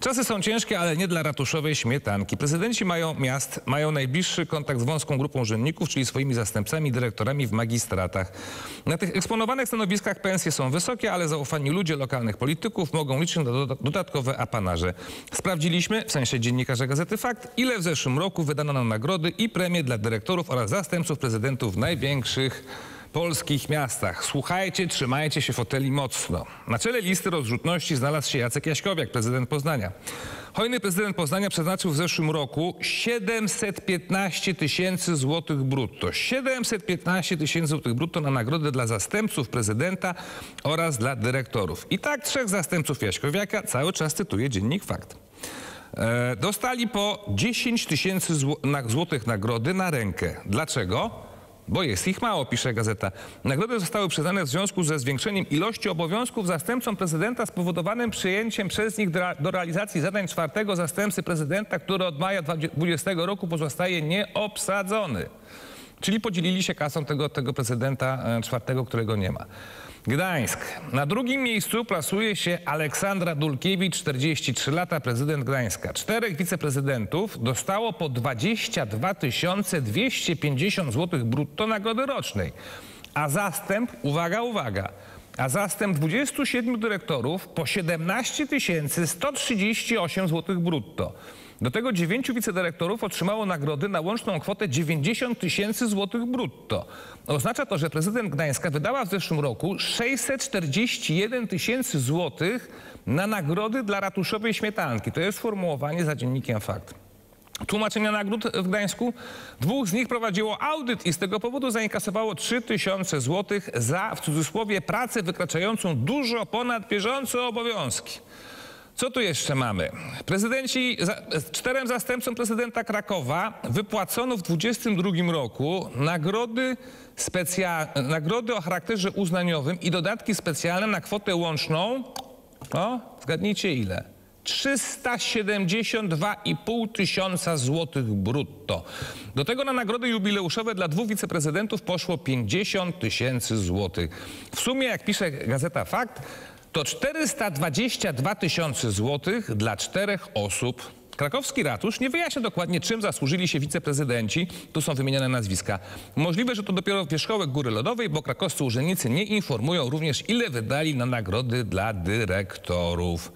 Czasy są ciężkie, ale nie dla ratuszowej śmietanki. Prezydenci mają miast, mają najbliższy kontakt z wąską grupą urzędników, czyli swoimi zastępcami, dyrektorami w magistratach. Na tych eksponowanych stanowiskach pensje są wysokie, ale zaufani ludzie lokalnych polityków mogą liczyć na doda- dodatkowe apanarze. Sprawdziliśmy, w sensie dziennikarza Gazety Fakt, ile w zeszłym roku wydano na nagrody i premie dla dyrektorów oraz zastępców prezydentów największych polskich miastach. Słuchajcie, trzymajcie się foteli mocno. Na czele listy rozrzutności znalazł się Jacek Jaśkowiak, prezydent Poznania. Hojny prezydent Poznania przeznaczył w zeszłym roku 715 tysięcy złotych brutto. 715 tysięcy złotych brutto na nagrody dla zastępców prezydenta oraz dla dyrektorów. I tak trzech zastępców Jaśkowiaka cały czas cytuje Dziennik Fakt. E, dostali po 10 tysięcy złotych nagrody na rękę. Dlaczego? Bo jest ich mało, pisze gazeta. Nagrody zostały przyznane w związku ze zwiększeniem ilości obowiązków zastępcom prezydenta spowodowanym przyjęciem przez nich do, realizacji zadań czwartego zastępcy prezydenta, który od maja 2020 roku pozostaje nieobsadzony. Czyli podzielili się kasą tego, tego prezydenta e, czwartego, którego nie ma. Gdańsk. Na drugim miejscu plasuje się Aleksandra Dulkiewicz, 43 lata, prezydent Gdańska. Czterech wiceprezydentów dostało po 22 250 zł brutto nagrody rocznej. A zastęp, uwaga, uwaga, a zastęp 27 dyrektorów po 17 138 zł brutto. Do tego dziewięciu wicedyrektorów otrzymało nagrody na łączną kwotę 90 tysięcy złotych brutto. Oznacza to, że prezydent Gdańska wydała w zeszłym roku 641 tysięcy złotych na nagrody dla ratuszowej śmietanki. To jest sformułowanie za dziennikiem Fakt. Tłumaczenia nagród w Gdańsku. Dwóch z nich prowadziło audyt i z tego powodu zainkasowało 3000 złotych za, w cudzysłowie, pracę wykraczającą dużo ponad bieżące obowiązki. Co tu jeszcze mamy? Prezydenci, czterem zastępcom prezydenta Krakowa wypłacono w 2022 roku nagrody, specja, nagrody o charakterze uznaniowym i dodatki specjalne na kwotę łączną, o, zgadnijcie ile? 372,5 tysiąca złotych brutto. Do tego na nagrody jubileuszowe dla dwóch wiceprezydentów poszło 50 tysięcy złotych. W sumie, jak pisze gazeta Fakt, to 422 tysiące złotych dla czterech osób. Krakowski ratusz nie wyjaśnia dokładnie, czym zasłużyli się wiceprezydenci. Tu są wymienione nazwiska. Możliwe, że to dopiero wierzchołek góry lodowej, bo krakowscy urzędnicy nie informują również, ile wydali na nagrody dla dyrektorów.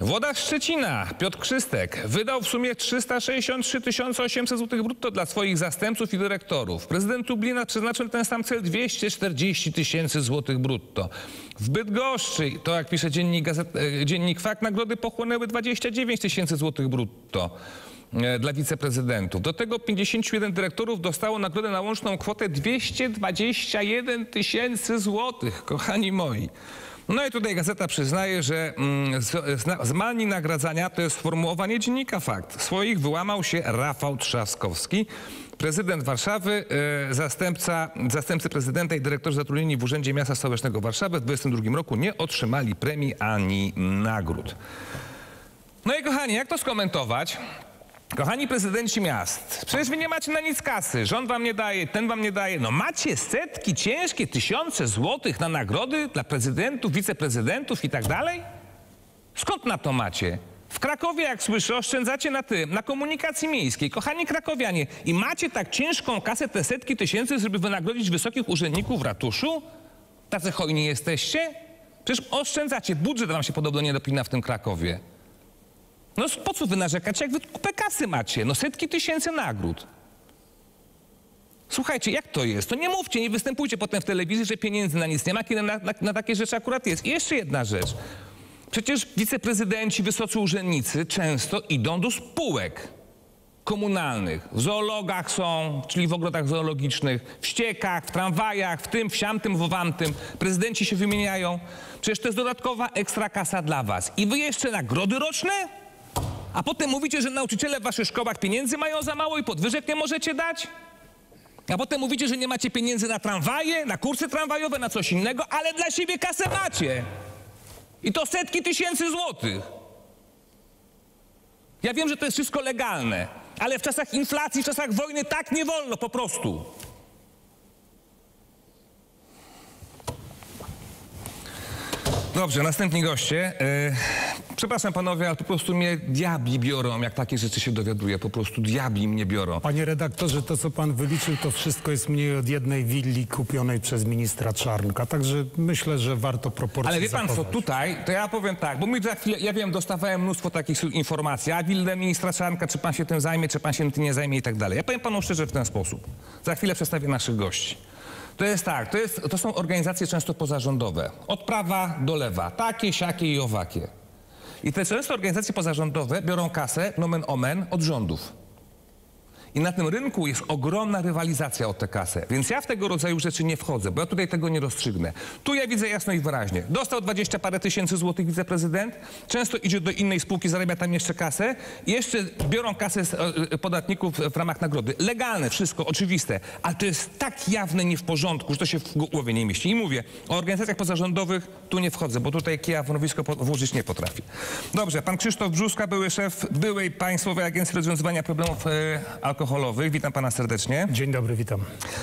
Włodarz Szczecina, Piotr Krzystek, wydał w sumie 363 800 zł brutto dla swoich zastępców i dyrektorów. Prezydent Lublina przeznaczył na ten sam cel 240 tysięcy złotych brutto. W Bydgoszczy, to jak pisze dziennik, gazet, e, dziennik Fakt, nagrody pochłonęły 29 tysięcy złotych brutto e, dla wiceprezydentów. Do tego 51 dyrektorów dostało nagrodę na łączną kwotę 221 tysięcy złotych, kochani moi. No i tutaj gazeta przyznaje, że mm, z, zna- zmalni nagradzania to jest sformułowanie dziennika fakt. Swoich wyłamał się Rafał Trzaskowski. Prezydent Warszawy, e, zastępca, zastępcy prezydenta i dyrektorzy zatrudnieni w Urzędzie Miasta Stołecznego Warszawy w 2022 roku nie otrzymali premii ani nagród. No i kochani, jak to skomentować? Kochani prezydenci miast, przecież wy nie macie na nic kasy. Rząd wam nie daje, ten wam nie daje. No macie setki, ciężkie, tysiące złotych na nagrody dla prezydentów, wiceprezydentów i tak dalej? Skąd na to macie? W Krakowie, jak słyszę, oszczędzacie na tym, na komunikacji miejskiej. Kochani krakowianie, i macie tak ciężką kasę, te setki tysięcy, żeby wynagrodzić wysokich urzędników w ratuszu? Tacy hojni jesteście? Przecież oszczędzacie. Budżet wam się podobno nie dopina w tym Krakowie. No po co wy narzekacie, jak wy kupę kasy macie? No setki tysięcy nagród. Słuchajcie, jak to jest? To nie mówcie, nie występujcie potem w telewizji, że pieniędzy na nic nie ma, kiedy na, na, na takie rzeczy akurat jest. I jeszcze jedna rzecz. Przecież wiceprezydenci, wysocy urzędnicy często idą do spółek komunalnych. W zoologach są, czyli w ogrodach zoologicznych, w ściekach, w tramwajach, w tym, w siamtym, w wamtym. Prezydenci się wymieniają. Przecież to jest dodatkowa ekstra kasa dla was. I wy jeszcze nagrody roczne? A potem mówicie, że nauczyciele w waszych szkołach pieniędzy mają za mało i podwyżek nie możecie dać? A potem mówicie, że nie macie pieniędzy na tramwaje, na kursy tramwajowe, na coś innego, ale dla siebie kasę macie. I to setki tysięcy złotych. Ja wiem, że to jest wszystko legalne, ale w czasach inflacji, w czasach wojny tak nie wolno po prostu. Dobrze, następni goście. E, przepraszam panowie, ale po prostu mnie diabli biorą, jak takie rzeczy się dowiaduję. Po prostu diabli mnie biorą. Panie redaktorze, to co pan wyliczył, to wszystko jest mniej od jednej willi kupionej przez ministra Czarnka. Także myślę, że warto proporcje Ale wie pan co, zachować. tutaj, to ja powiem tak, bo mi za chwilę, ja wiem, dostawałem mnóstwo takich informacji, a willę ministra Czarnka, czy pan się tym zajmie, czy pan się tym nie zajmie i tak dalej. Ja powiem panu szczerze w ten sposób. Za chwilę przedstawię naszych gości. To jest tak, to, jest, to są organizacje często pozarządowe. Od prawa do lewa. Takie, siakie i owakie. I te często organizacje pozarządowe biorą kasę, nomen omen, od rządów. I na tym rynku jest ogromna rywalizacja o tę kasę. Więc ja w tego rodzaju rzeczy nie wchodzę, bo ja tutaj tego nie rozstrzygnę. Tu ja widzę jasno i wyraźnie. Dostał 20 parę tysięcy złotych wiceprezydent, często idzie do innej spółki, zarabia tam jeszcze kasę jeszcze biorą kasę z e, podatników w ramach nagrody. Legalne, wszystko, oczywiste, ale to jest tak jawne nie w porządku, że to się w głowie nie mieści. I mówię, o organizacjach pozarządowych tu nie wchodzę, bo tutaj kija w mrowisko po- włożyć nie potrafi. Dobrze, pan Krzysztof Brzuska, były szef byłej Państwowej Agencji Rozwiązywania Problemów e, Alkoholowych. Witam pana serdecznie. Dzień dobry, witam.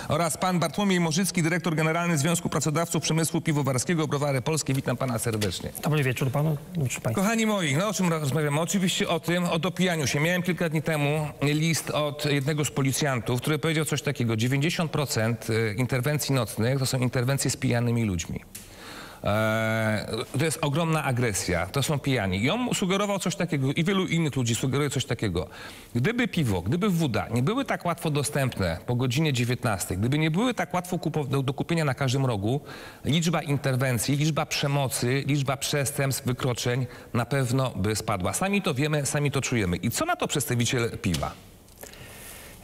Oraz pan Bartłomiej Morzycki, dyrektor generalny Związku Pracodawców Przemysłu Piwowarskiego Browary Polskie. Witam pana serdecznie. Dobry wieczór panu. Kochani moi, no o czym rozmawiamy? Oczywiście o tym, o dopijaniu się. Miałem kilka dni temu list od jednego z policjantów, który powiedział coś takiego. 90% interwencji nocnych to są interwencje z pijanymi ludźmi. Eee, to jest ogromna agresja, to są pijani. I on sugerował coś takiego, i wielu innych ludzi sugeruje coś takiego. Gdyby piwo, gdyby woda nie były tak łatwo dostępne po godzinie 19, gdyby nie były tak łatwo do, do kupienia na każdym rogu, liczba interwencji, liczba przemocy, liczba przestępstw, wykroczeń na pewno by spadła. Sami to wiemy, sami to czujemy. I co na to przedstawiciel piwa?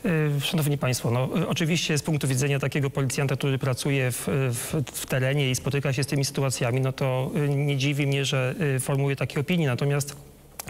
Y, Szanowni Państwo, no, y, oczywiście z punktu widzenia takiego policjanta, który pracuje w, w, w terenie i spotyka się z tymi sytuacjami, no to y, nie dziwi mnie, że formułuje takie opinie. Natomiast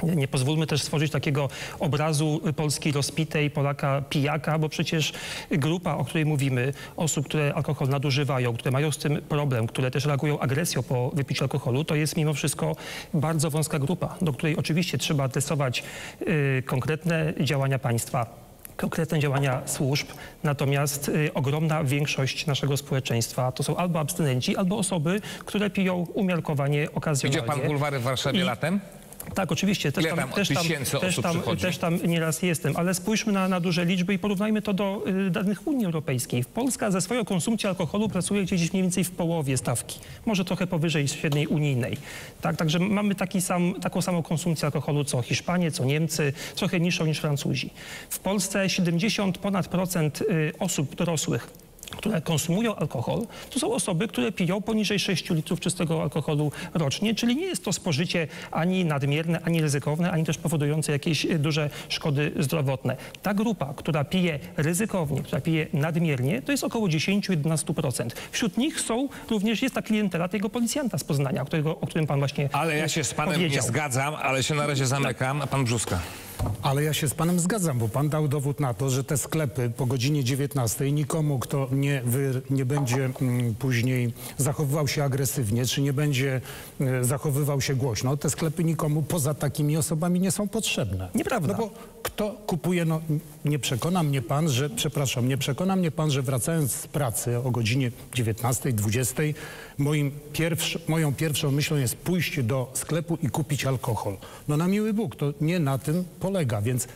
nie- pozwólmy też stworzyć takiego obrazu Polski rozpitej, Polaka pijaka, bo przecież grupa, o której mówimy, osób, które alkohol nadużywają, które mają z tym problem, które też reagują agresją po wypiciu alkoholu, to jest mimo wszystko bardzo wąska grupa, do której oczywiście trzeba testować y, konkretne działania państwa, konkretne działania służb, natomiast y, ogromna większość naszego społeczeństwa to są albo abstynenci, albo osoby, które piją umiarkowanie okazjonalnie. Widział pan bulwary w Warszawie I- latem? Tak, oczywiście. Też tam, tam też tam, też tam, też tam nieraz jestem, ale spójrzmy na, na duże liczby i porównajmy to do y, danych Unii Europejskiej. Polska ze swoją konsumpcją alkoholu pracuje gdzieś mniej więcej w połowie stawki, może trochę powyżej średniej unijnej. Tak, także mamy taki sam, taką samą konsumpcję alkoholu co Hiszpanie, co Niemcy, trochę niższą niż Francuzi. W Polsce 70 ponad procent y, osób dorosłych które konsumują alkohol, to są osoby, które piją poniżej 6 litrów czystego alkoholu rocznie, czyli nie jest to spożycie ani nadmierne, ani ryzykowne, ani też powodujące jakieś e, duże szkody zdrowotne. Ta grupa, która pije ryzykownie, która pije nadmiernie, to jest około 10-11%. Wśród nich są również, jest ta klientela tego policjanta z Poznania, którego, o którym pan właśnie Ale ja się z panem powiedział. nie zgadzam, ale się na razie zamykam. A pan Brzuska. Ale ja się z panem zgadzam, bo pan dał dowód na to, że te sklepy po godzinie 19 nikomu, kto nie, wy, nie będzie mm, później zachowywał się agresywnie, czy nie będzie e, zachowywał się głośno, te sklepy nikomu poza takimi osobami nie są potrzebne. Nieprawda. No bo kto kupuje, no nie przekona mnie pan, że, przepraszam, nie przekona mnie pan, że wracając z pracy o godzinie 19, 20, moim pierwsz, moją pierwszą myślą jest pójść do sklepu i kupić alkohol. No na miły Bóg, to nie na tym polega, więc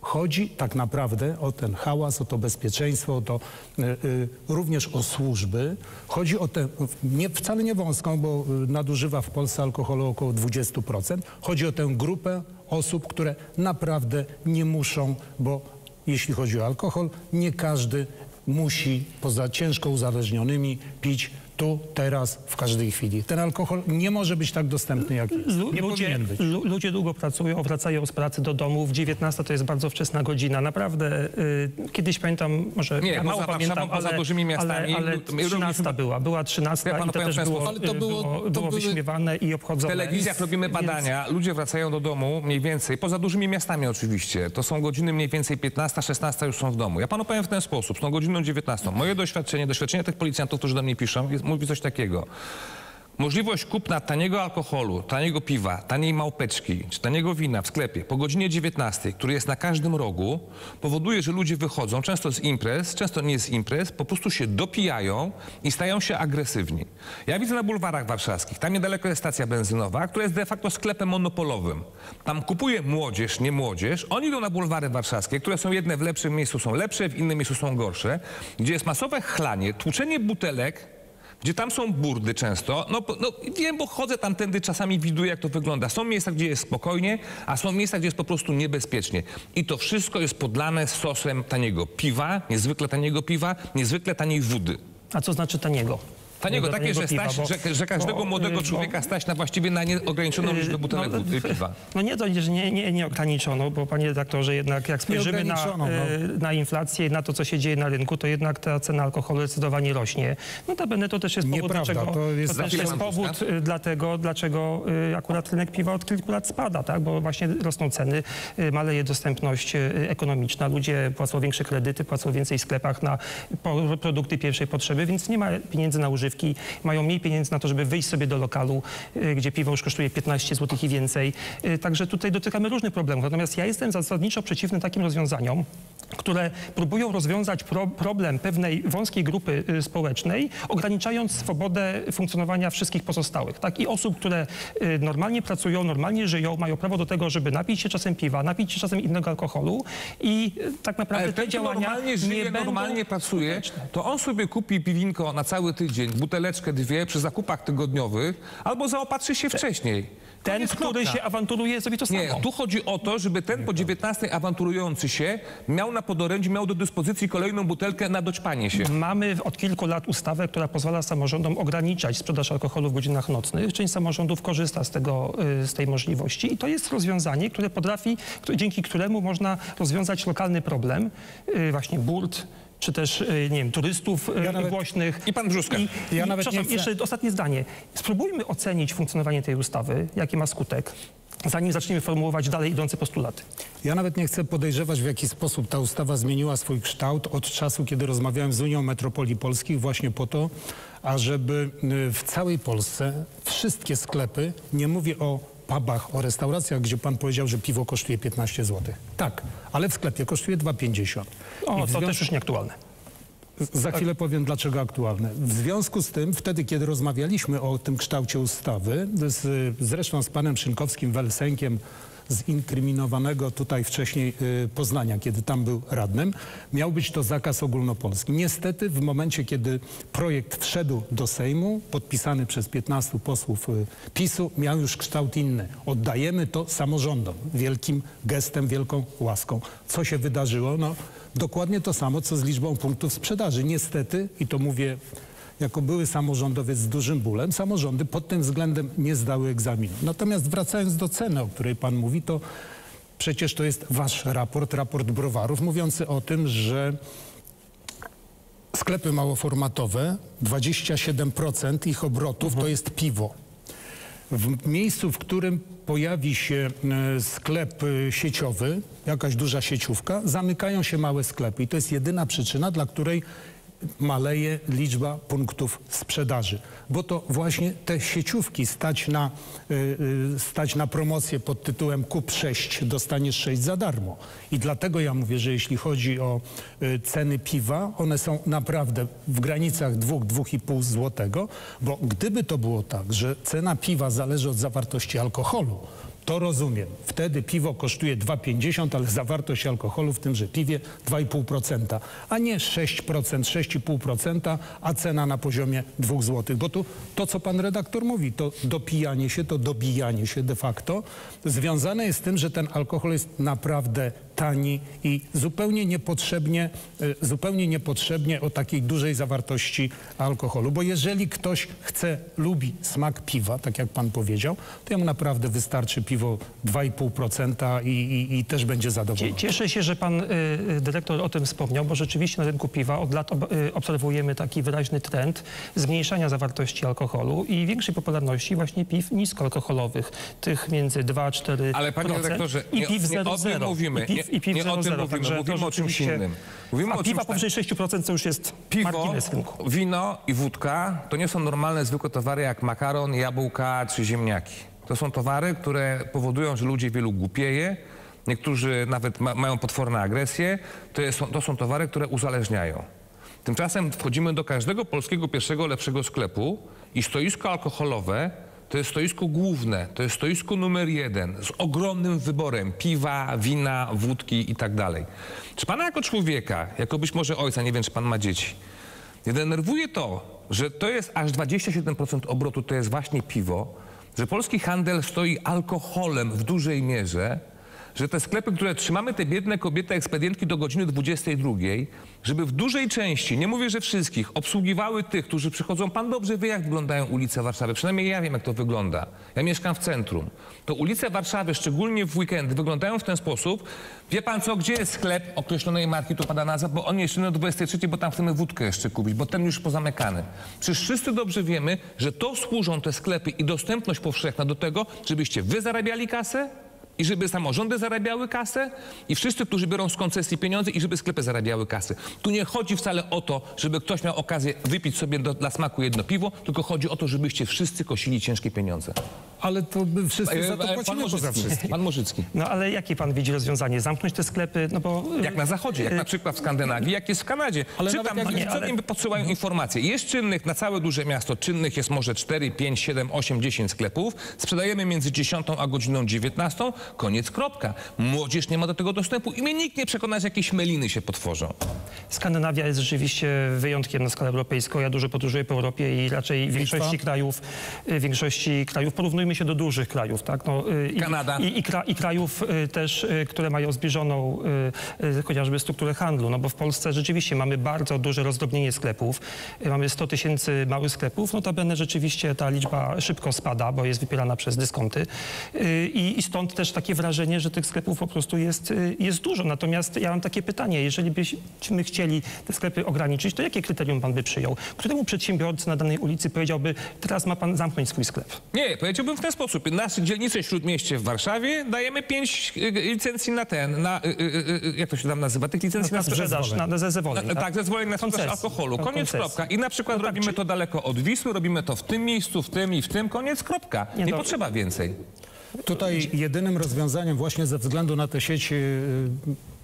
chodzi tak naprawdę o ten hałas, o to bezpieczeństwo, o to y, y, również o służby. Chodzi o tę, nie, wcale nie wąską, bo y, nadużywa w Polsce alkoholu około 20%. Chodzi o tę grupę osób, które naprawdę nie muszą, bo jeśli chodzi o alkohol, nie każdy musi, poza ciężko uzależnionymi, pić tu, teraz, w każdej chwili. Ten alkohol nie może być tak dostępny, jak jest. Nie ludzie, powinien być. lu- ludzie długo pracują, wracają z pracy do domów. 19 to jest bardzo wczesna godzina. Naprawdę, y, kiedyś pamiętam, może Nie, ja mało pamiętam, poza ale, dużymi miastami, ale, ale my- my 13 robiliśmy- była, była 13 Ja panu i to też w było, sposób. y, było, było wyśmiewane i W obchodzone. telewizjach robimy badania, ludzie wracają do domu mniej więcej, poza dużymi miastami oczywiście, to są godziny mniej więcej 15-16 już są w domu. Ja panu powiem w ten sposób, z tą godziną 19. Moje doświadczenie, doświadczenie tych policjantów, którzy do mnie piszą, jest, mówi coś takiego. Możliwość kupna taniego alkoholu, taniego piwa, taniej małpeczki czy taniego wina w sklepie po godzinie 19, który jest na każdym rogu, powoduje, że ludzie wychodzą często z imprez, często nie z imprez, po prostu się dopijają i stają się agresywni. Ja widzę na bulwarach warszawskich, tam niedaleko jest stacja benzynowa, która jest de facto sklepem monopolowym. Tam kupuje młodzież, nie młodzież. Oni idą na bulwary warszawskie, które są jedne w lepszym miejscu są lepsze, w innym miejscu są gorsze, gdzie jest masowe chlanie, tłuczenie butelek, gdzie tam są burdy często. No, no wiem, bo chodzę tamtędy, czasami widuję, jak to wygląda. Są miejsca, gdzie jest spokojnie, a są miejsca, gdzie jest po prostu niebezpiecznie. I to wszystko jest podlane sosem taniego piwa, niezwykle taniego piwa, niezwykle taniej wody. A co znaczy taniego? Taniego, takie, że, piwa, stać, bo- że, że każdego bo, młodego y, człowieka stać na właściwie na nieograniczoną liczbę butelek no, piwa. No nie, to że nie, nie, nie ograniczono, bo panie redaktorze, jednak jak spojrzymy na, no. e, na inflację i na to, co się dzieje na rynku, to jednak ta cena alkoholu zdecydowanie rośnie. Notabene to też jest powód, dlaczego, to jest- to też jest powód y, dlatego, dlaczego y, akurat rynek piwa od kilku lat spada, tak? bo właśnie rosną ceny, y, maleje dostępność y, ekonomiczna, ludzie płacą większe kredyty, płacą więcej w sklepach na produkty pierwszej potrzeby, więc nie ma pieniędzy na używki, mają mniej pieniędzy na to, żeby wyjść sobie do lokalu, y, gdzie piwo już kosztuje 15 zł i więcej. Y, Także tutaj dotykamy różnych problemów. Natomiast ja jestem zasadniczo przeciwny takim rozwiązaniom, które próbują rozwiązać pro, problem pewnej wąskiej grupy y, społecznej, ograniczając swobodę funkcjonowania wszystkich pozostałych. Tak? I osób, które normalnie pracują, normalnie żyją, mają prawo do tego, żeby napić się czasem piwa, napić się czasem innego alkoholu i tak naprawdę Ale te ten, działania normalnie nie żyje, będą normalnie pracuje, to on sobie kupi piwinko na cały tydzień, buteleczkę, dwie przy zakupach tygodniowych, albo zaopatrzy się wcześniej. Ten, który się awanturuje, zrobi to samo. Nie, tu chodzi o to, żeby ten po 19 awanturujący się miał na podorędziu, miał do dyspozycji kolejną butelkę na doćpanie się. Mamy od kilku lat ustawę, która pozwala samorządom ograniczać sprzedaż alkoholu w godzinach nocnych. Część samorządów korzysta z, tego, y, z tej możliwości i to jest rozwiązanie, które potrafi, dzięki któremu można rozwiązać lokalny problem, y, właśnie burt, czy też, y, nie wiem, turystów y, nawet- głośnych. I pan Brzuska. I, Ja i, nawet nie chcę- jeszcze ostatnie zdanie. Spróbujmy ocenić funkcjonowanie tej ustawy, jaki ma skutek, zanim zaczniemy formułować dalej idące postulaty. Ja nawet nie chcę podejrzewać, w jaki sposób ta ustawa zmieniła swój kształt od czasu, kiedy rozmawiałem z Unią Metropolii Polskich właśnie po to, ażeby y, w całej Polsce wszystkie sklepy, nie mówię o pubach, o restauracjach, gdzie pan powiedział, że piwo kosztuje 15 zł. Tak, ale w sklepie kosztuje 2,50. O, to też już nieaktualne. za chwilę powiem, dlaczego aktualne. W związku z tym, wtedy, kiedy rozmawialiśmy o tym kształcie ustawy, z, zresztą z panem Szynkowskim, Welsenkiem, zinkryminowanego tutaj wcześniej y, Poznania, kiedy tam był radnym, miał być to zakaz ogólnopolski. Niestety w momencie, kiedy projekt wszedł do Sejmu, podpisany przez 15 posłów y, PiSu, miał już kształt inny. Oddajemy to samorządom. Wielkim gestem, wielką łaską. Co się wydarzyło? No, dokładnie to samo, co z liczbą punktów sprzedaży. Niestety, i to mówię jako były samorządowiec z dużym bólem, samorządy pod tym względem nie zdały egzaminu. Natomiast wracając do ceny, o której pan mówi, to przecież to jest wasz raport, raport browarów, mówiący o tym, że sklepy małoformatowe, 27% ich obrotów to jest piwo. W miejscu, w którym pojawi się e, sklep e, sieciowy, jakaś duża sieciówka, zamykają się małe sklepy. I to jest jedyna przyczyna, dla której maleje liczba punktów sprzedaży. Bo to właśnie te sieciówki stać na, y, y, stać na promocję pod tytułem kup 6, dostaniesz 6 za darmo. I dlatego ja mówię, że jeśli chodzi o y, ceny piwa, one są naprawdę w granicach 2-2,5 złotego, bo gdyby to było tak, że cena piwa zależy od zawartości alkoholu, to rozumiem. Wtedy piwo kosztuje 2,50, ale zawartość alkoholu w tymże piwie 2,5%, a nie 6%, 6,5%, a cena na poziomie 2 zł. Bo tu to, co pan redaktor mówi, to dopijanie się, to dobijanie się de facto związane jest z tym, że ten alkohol jest naprawdę tani i zupełnie niepotrzebnie, y, zupełnie niepotrzebnie o takiej dużej zawartości alkoholu. Bo jeżeli ktoś chce, lubi smak piwa, tak jak pan powiedział, to jemu naprawdę wystarczy piwo 2,5% i, i, i też będzie zadowolony. Cieszę się, że pan y, y, dyrektor o tym wspomniał, bo rzeczywiście na rynku piwa od lat ob, y, obserwujemy taki wyraźny trend zmniejszania zawartości alkoholu i większej popularności właśnie piw niskoalkoholowych, tych między 2 a 4 Ale panie redaktorze, i nie, piw nie o 0,0. tym mówimy. I piw, i piw nie, nie o 0,0. tym mówimy. Także Mówimy o czymś innym. Mówimy a o piwa powyżej 6% to już jest Piwo, margines rynku. wino i wódka to nie są normalne, zwykłe towary jak makaron, jabłka czy ziemniaki. To są towary, które powodują, że ludzie wielu głupieje, niektórzy nawet ma, mają potworne agresje. To, jest, to są towary, które uzależniają. Tymczasem wchodzimy do każdego polskiego pierwszego lepszego sklepu i stoisko alkoholowe to jest stoisko główne, to jest stoisko numer jeden z ogromnym wyborem piwa, wina, wódki i tak dalej. Czy pana jako człowieka, jako być może ojca, nie wiem czy pan ma dzieci, nie denerwuje to, że to jest aż 27% obrotu, to jest właśnie piwo, że polski handel stoi alkoholem w dużej mierze, że te sklepy, które trzymamy te biedne kobiety, ekspedientki do godziny 22, żeby w dużej części, nie mówię, że wszystkich, obsługiwały tych, którzy przychodzą. Pan dobrze wie, jak wyglądają ulice Warszawy. Przynajmniej ja wiem, jak to wygląda. Ja mieszkam w centrum. To ulice Warszawy, szczególnie w weekendy, wyglądają w ten sposób. Wie pan co, gdzie jest sklep określonej marki, tu pada nazwa, bo on jeszcze do 23, bo tam chcemy wódkę jeszcze kupić, bo ten już pozamykany. Przecież wszyscy dobrze wiemy, że to służą te sklepy i dostępność powszechna do tego, żebyście wy zarabiali kasę, i żeby samorządy zarabiały kasę i wszyscy, którzy biorą z koncesji pieniądze i żeby sklepy zarabiały kasę. Tu nie chodzi wcale o to, żeby ktoś miał okazję wypić sobie do, dla smaku jedno piwo, tylko chodzi o to, żebyście wszyscy kosili ciężkie pieniądze. Ale to by wszyscy za to E, Pan płacimy poza wszystkim. Pan Morzycki. No ale jakie pan widzi rozwiązanie? Zamknąć te sklepy? No bo... Jak na zachodzie, jak na przykład w Skandynawii, jak jest w Kanadzie. Ale Czytam, jak- nie, ale- podsyłają informacje. Jest czynnych na całe duże miasto, czynnych jest może 4, 5, 7, 8, 10 sklepów. Sprzedajemy między 10 a godziną 19. Koniec, kropka. Młodzież nie ma do tego dostępu i mnie nikt nie przekona, że jakieś meliny się potworzą. Skandynawia jest rzeczywiście wyjątkiem na skalę europejską. Ja dużo podróżuję po Europie i raczej w większości krajów, y, większości krajów, porównujmy się do dużych krajów, tak? No, y, i, Kanada. I, i, kra, I krajów y, też, y, które mają zbliżoną chociażby strukturę handlu, no bo w Polsce rzeczywiście mamy bardzo duże rozdrobnienie sklepów. Mamy 100 tysięcy małych sklepów, notabene rzeczywiście ta liczba szybko spada, bo jest wypierana przez dyskonty. I, stąd też takie wrażenie, że tych sklepów po prostu jest, jest dużo. Natomiast ja mam takie pytanie, jeżeli byśmy chcieli te sklepy ograniczyć, to jakie kryterium pan by przyjął? Któremu przedsiębiorcy na danej ulicy powiedziałby, teraz ma pan zamknąć swój sklep? Nie, powiedziałbym w ten sposób. Na dzielnicy Śródmieście w Warszawie dajemy 5 licencji na ten, na, y, y, y, jak to się tam nazywa, tych licencji Na na, sprzedaż, na- na zezwoleń, Na, tak? tak, zezwoleń na sprzedaż alkoholu. No, Koniec, kropka. I na przykład No tak, robimy czy- to daleko od Wisły, robimy to w tym miejscu, w tym i w tym, koniec, kropka. Nie, Nie, no- potrzeba więcej. Tutaj jedynym rozwiązaniem właśnie ze względu na te sieci y,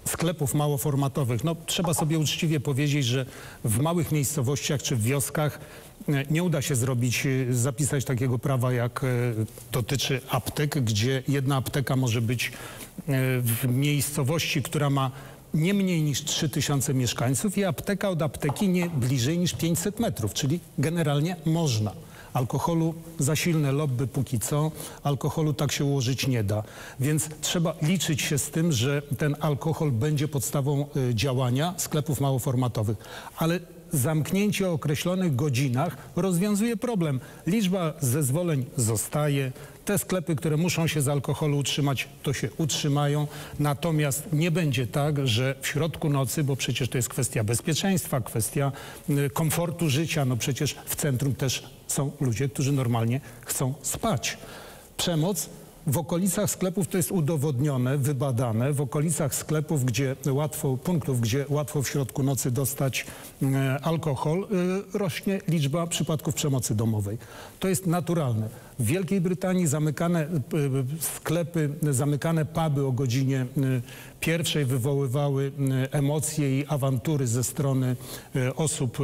sklepów małoformatowych, no trzeba sobie uczciwie powiedzieć, że w małych miejscowościach czy w wioskach y, nie uda się zrobić, y, zapisać takiego prawa, jak y, dotyczy aptek, gdzie jedna apteka może być y, w miejscowości, która ma nie mniej niż 3000 mieszkańców i apteka od apteki nie bliżej niż 500 metrów, czyli generalnie można. Alkoholu za silne lobby póki co, alkoholu tak się ułożyć nie da. Więc trzeba liczyć się z tym, że ten alkohol będzie podstawą działania sklepów małoformatowych. Ale zamknięcie o określonych godzinach rozwiązuje problem. Liczba zezwoleń zostaje. Te sklepy, które muszą się z alkoholu utrzymać, to się utrzymają. Natomiast nie będzie tak, że w środku nocy, bo przecież to jest kwestia bezpieczeństwa, kwestia y, komfortu życia, no przecież w centrum też są ludzie, którzy normalnie chcą spać. Przemoc w okolicach sklepów to jest udowodnione, wybadane. W okolicach sklepów, gdzie łatwo, punktów, gdzie łatwo w środku nocy dostać e, alkohol, e, rośnie liczba przypadków przemocy domowej. To jest naturalne. W Wielkiej Brytanii zamykane e, sklepy, zamykane puby o godzinie pierwszej wywoływały emocje i awantury ze strony osób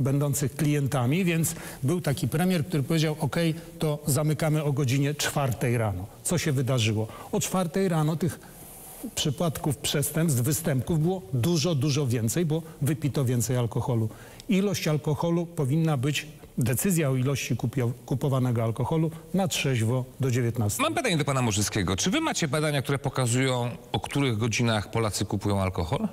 będących klientami, więc był taki premier, który powiedział, ok, to zamykamy o godzinie czwartej rano. Co się wydarzyło? O czwartej rano tych przypadków przestępstw, występków było dużo, dużo więcej, bo wypito więcej alkoholu. Ilość alkoholu powinna być, decyzja o ilości kupowanego alkoholu na trzeźwo do 19. Mam pytanie do pana Morzyckiego. Czy wy macie badania, które pokazują, o których godzinach Polacy kupują alkohol?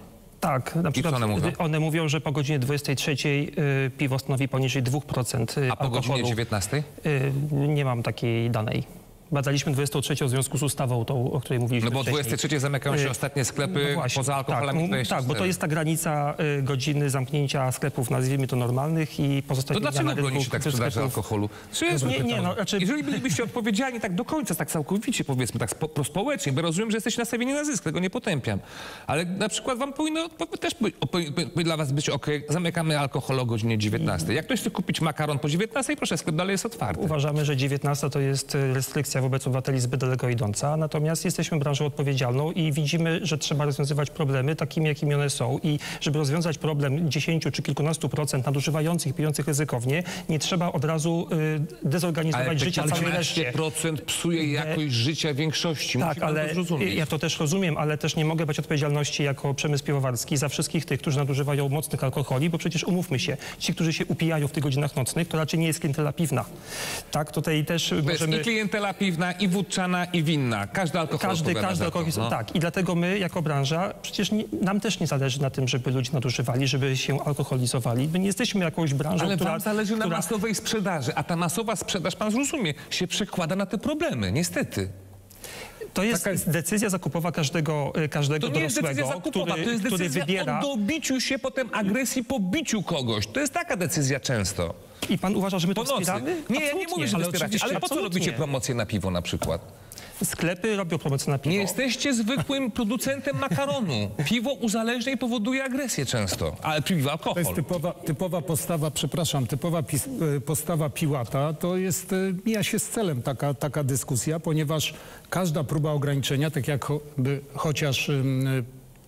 Tak, na przykład one mówią? one mówią, że po godzinie 23 y, piwo stanowi poniżej 2% y, A po alkoholu. godzinie 19? Y, nie mam takiej danej. Badaliśmy 23 w związku z ustawą, tą, o której mówiliśmy No bo wcześniej. 23 zamykają się Y, ostatnie sklepy no właśnie, poza alkoholami Tak, 24. tak, bo to jest ta granica y, godziny zamknięcia sklepów, nazwijmy to normalnych i To pozostawienia dlaczego tak sprzedaży sklepów. alkoholu? Czy jest Nie, nie, no, znaczy- Jeżeli bylibyście odpowiedzialni tak do końca, tak całkowicie powiedzmy, tak spo, prospołecznie, bo rozumiem, że jesteście nastawieni na zysk, tego nie potępiam. Ale na przykład wam powinno po- też by, dla was być ok, zamykamy alkohol o godzinie 19. Jak ktoś chce kupić makaron po 19, proszę, sklep dalej jest otwarty. Uważamy, że 19 to jest y, wobec obywateli zbyt daleko idąca, natomiast jesteśmy branżą odpowiedzialną i widzimy, że trzeba rozwiązywać problemy takimi, jakimi one są i żeby rozwiązać problem 10 czy kilkunastu procent nadużywających, pijących ryzykownie, nie trzeba od razu y, dezorganizować Ale życia całej reszcie. 15% psuje jakość życia większości. Tak, Musi pan ale to ja to też rozumiem, ale też nie mogę brać odpowiedzialności jako przemysł piwowarski za wszystkich tych, którzy nadużywają mocnych alkoholi, bo przecież umówmy się, ci, którzy się upijają w tych godzinach nocnych, to raczej nie jest klientela piwna. Tak, tutaj też jest możemy... klientela piwna, i wódczana, i winna. Każdy alkohol Każdy, każdy alkohol, no. tak. I dlatego my jako branża, przecież nie, nam też nie zależy na tym, żeby ludzie nadużywali, żeby się alkoholizowali. My nie jesteśmy jakąś branżą, Ale która... wam zależy na która- masowej sprzedaży, a ta masowa sprzedaż, pan zrozumie, się przekłada na te problemy, niestety. To jest, decyzja zakupowa każdego, y, każdego To nie jest dorosłego, decyzja zakupowa, który, to jest decyzja wybiera... o dobiciu się, potem agresji po biciu kogoś. To jest taka decyzja często. I pan uważa, że my to wspieramy? Nie, ja nie mówię, że ale ale po co robicie promocję na piwo na przykład? Sklepy robią promocję na piwo. Nie jesteście zwykłym [LAUGHS] producentem makaronu. Piwo uzależnia i powoduje agresję często, ale piwo To alkohol. jest typowa, typowa postawa, przepraszam, typowa pis, e, postawa Piłata. To jest, e, mija się z celem taka, taka dyskusja, ponieważ każda próba ograniczenia, tak jak cho, by, chociaż e,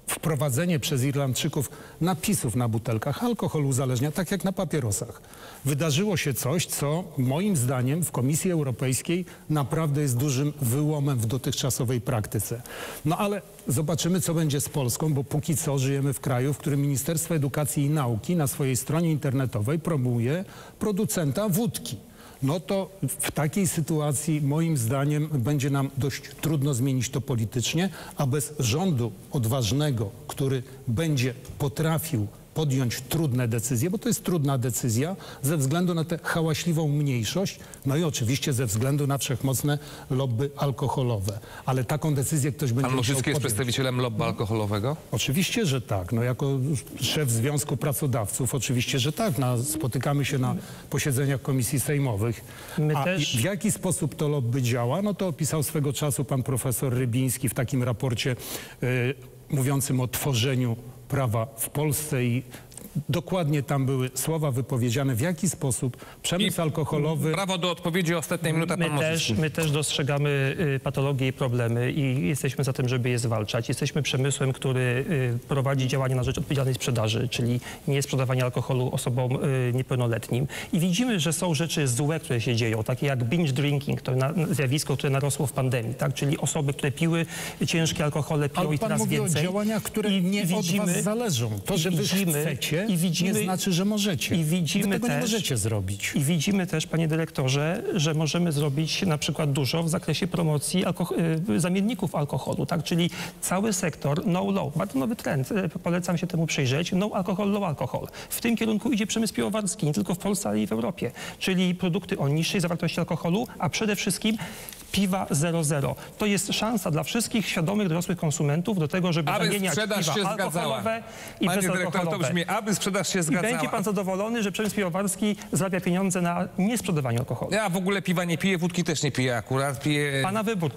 wprowadzenie przez Irlandczyków napisów na butelkach alkoholu uzależnia, tak jak na papierosach. Wydarzyło się coś, co moim zdaniem w Komisji Europejskiej naprawdę jest dużym wyłomem w dotychczasowej praktyce. No ale zobaczymy, co będzie z Polską, bo póki co żyjemy w kraju, w którym Ministerstwo Edukacji i Nauki na swojej stronie internetowej promuje producenta wódki. No to w takiej sytuacji moim zdaniem będzie nam dość trudno zmienić to politycznie, a bez rządu odważnego, który będzie potrafił podjąć trudne decyzje, bo to jest trudna decyzja ze względu na tę hałaśliwą mniejszość, no i oczywiście ze względu na wszechmocne lobby alkoholowe. Ale taką decyzję ktoś będzie Pan musiał Możycki jest podjąć. przedstawicielem lobby alkoholowego? Oczywiście, że tak. No jako szef Związku Pracodawców oczywiście, że tak. Na, spotykamy się na posiedzeniach komisji sejmowych. My A też- w jaki sposób to lobby działa? No to opisał swego czasu pan profesor Rybiński w takim raporcie y, mówiącym o tworzeniu prawa w Polsce i dokładnie tam były słowa wypowiedziane, w jaki sposób przemysł alkoholowy... Prawo do odpowiedzi, ostatnia minuta, pan My też, my też dostrzegamy y, patologie i problemy i jesteśmy za tym, żeby je zwalczać. Jesteśmy przemysłem, który y, prowadzi działania na rzecz odpowiedzialnej sprzedaży, czyli nie sprzedawanie alkoholu osobom y, niepełnoletnim. I widzimy, że są rzeczy złe, które się dzieją, takie jak binge drinking, to na, zjawisko, które narosło w pandemii, tak? czyli osoby, które piły ciężkie alkohole, piją Ale pan teraz mówi o więcej. działaniach, które I nie od widzimy- was zależą. To, i że wy widzimy- chcecie, i widzimy, nie znaczy, że możecie. I widzimy tego też, nie możecie zrobić. I widzimy też, panie dyrektorze, że możemy zrobić na przykład dużo w zakresie promocji alko- y, zamienników alkoholu, tak? Czyli cały sektor no low, bardzo nowy trend, y, polecam się temu przyjrzeć, no alkohol, low alkohol. W tym kierunku idzie przemysł piwowarski, nie tylko w Polsce, ale i w Europie. Czyli produkty o niższej zawartości alkoholu, a przede wszystkim piwa 00. To jest szansa dla wszystkich świadomych dorosłych konsumentów do tego, żeby Aby zamieniać sprzedaż piwa się zgadzała. i Panie dyrektor, to brzmi, aby sprzedaż się I zgadzała. będzie pan zadowolony, że przemysł piwowarski zarabia pieniądze na niesprzedawaniu alkoholu. Ja w ogóle piwa nie piję, wódki też nie piję akurat. Piję... Pana wybór.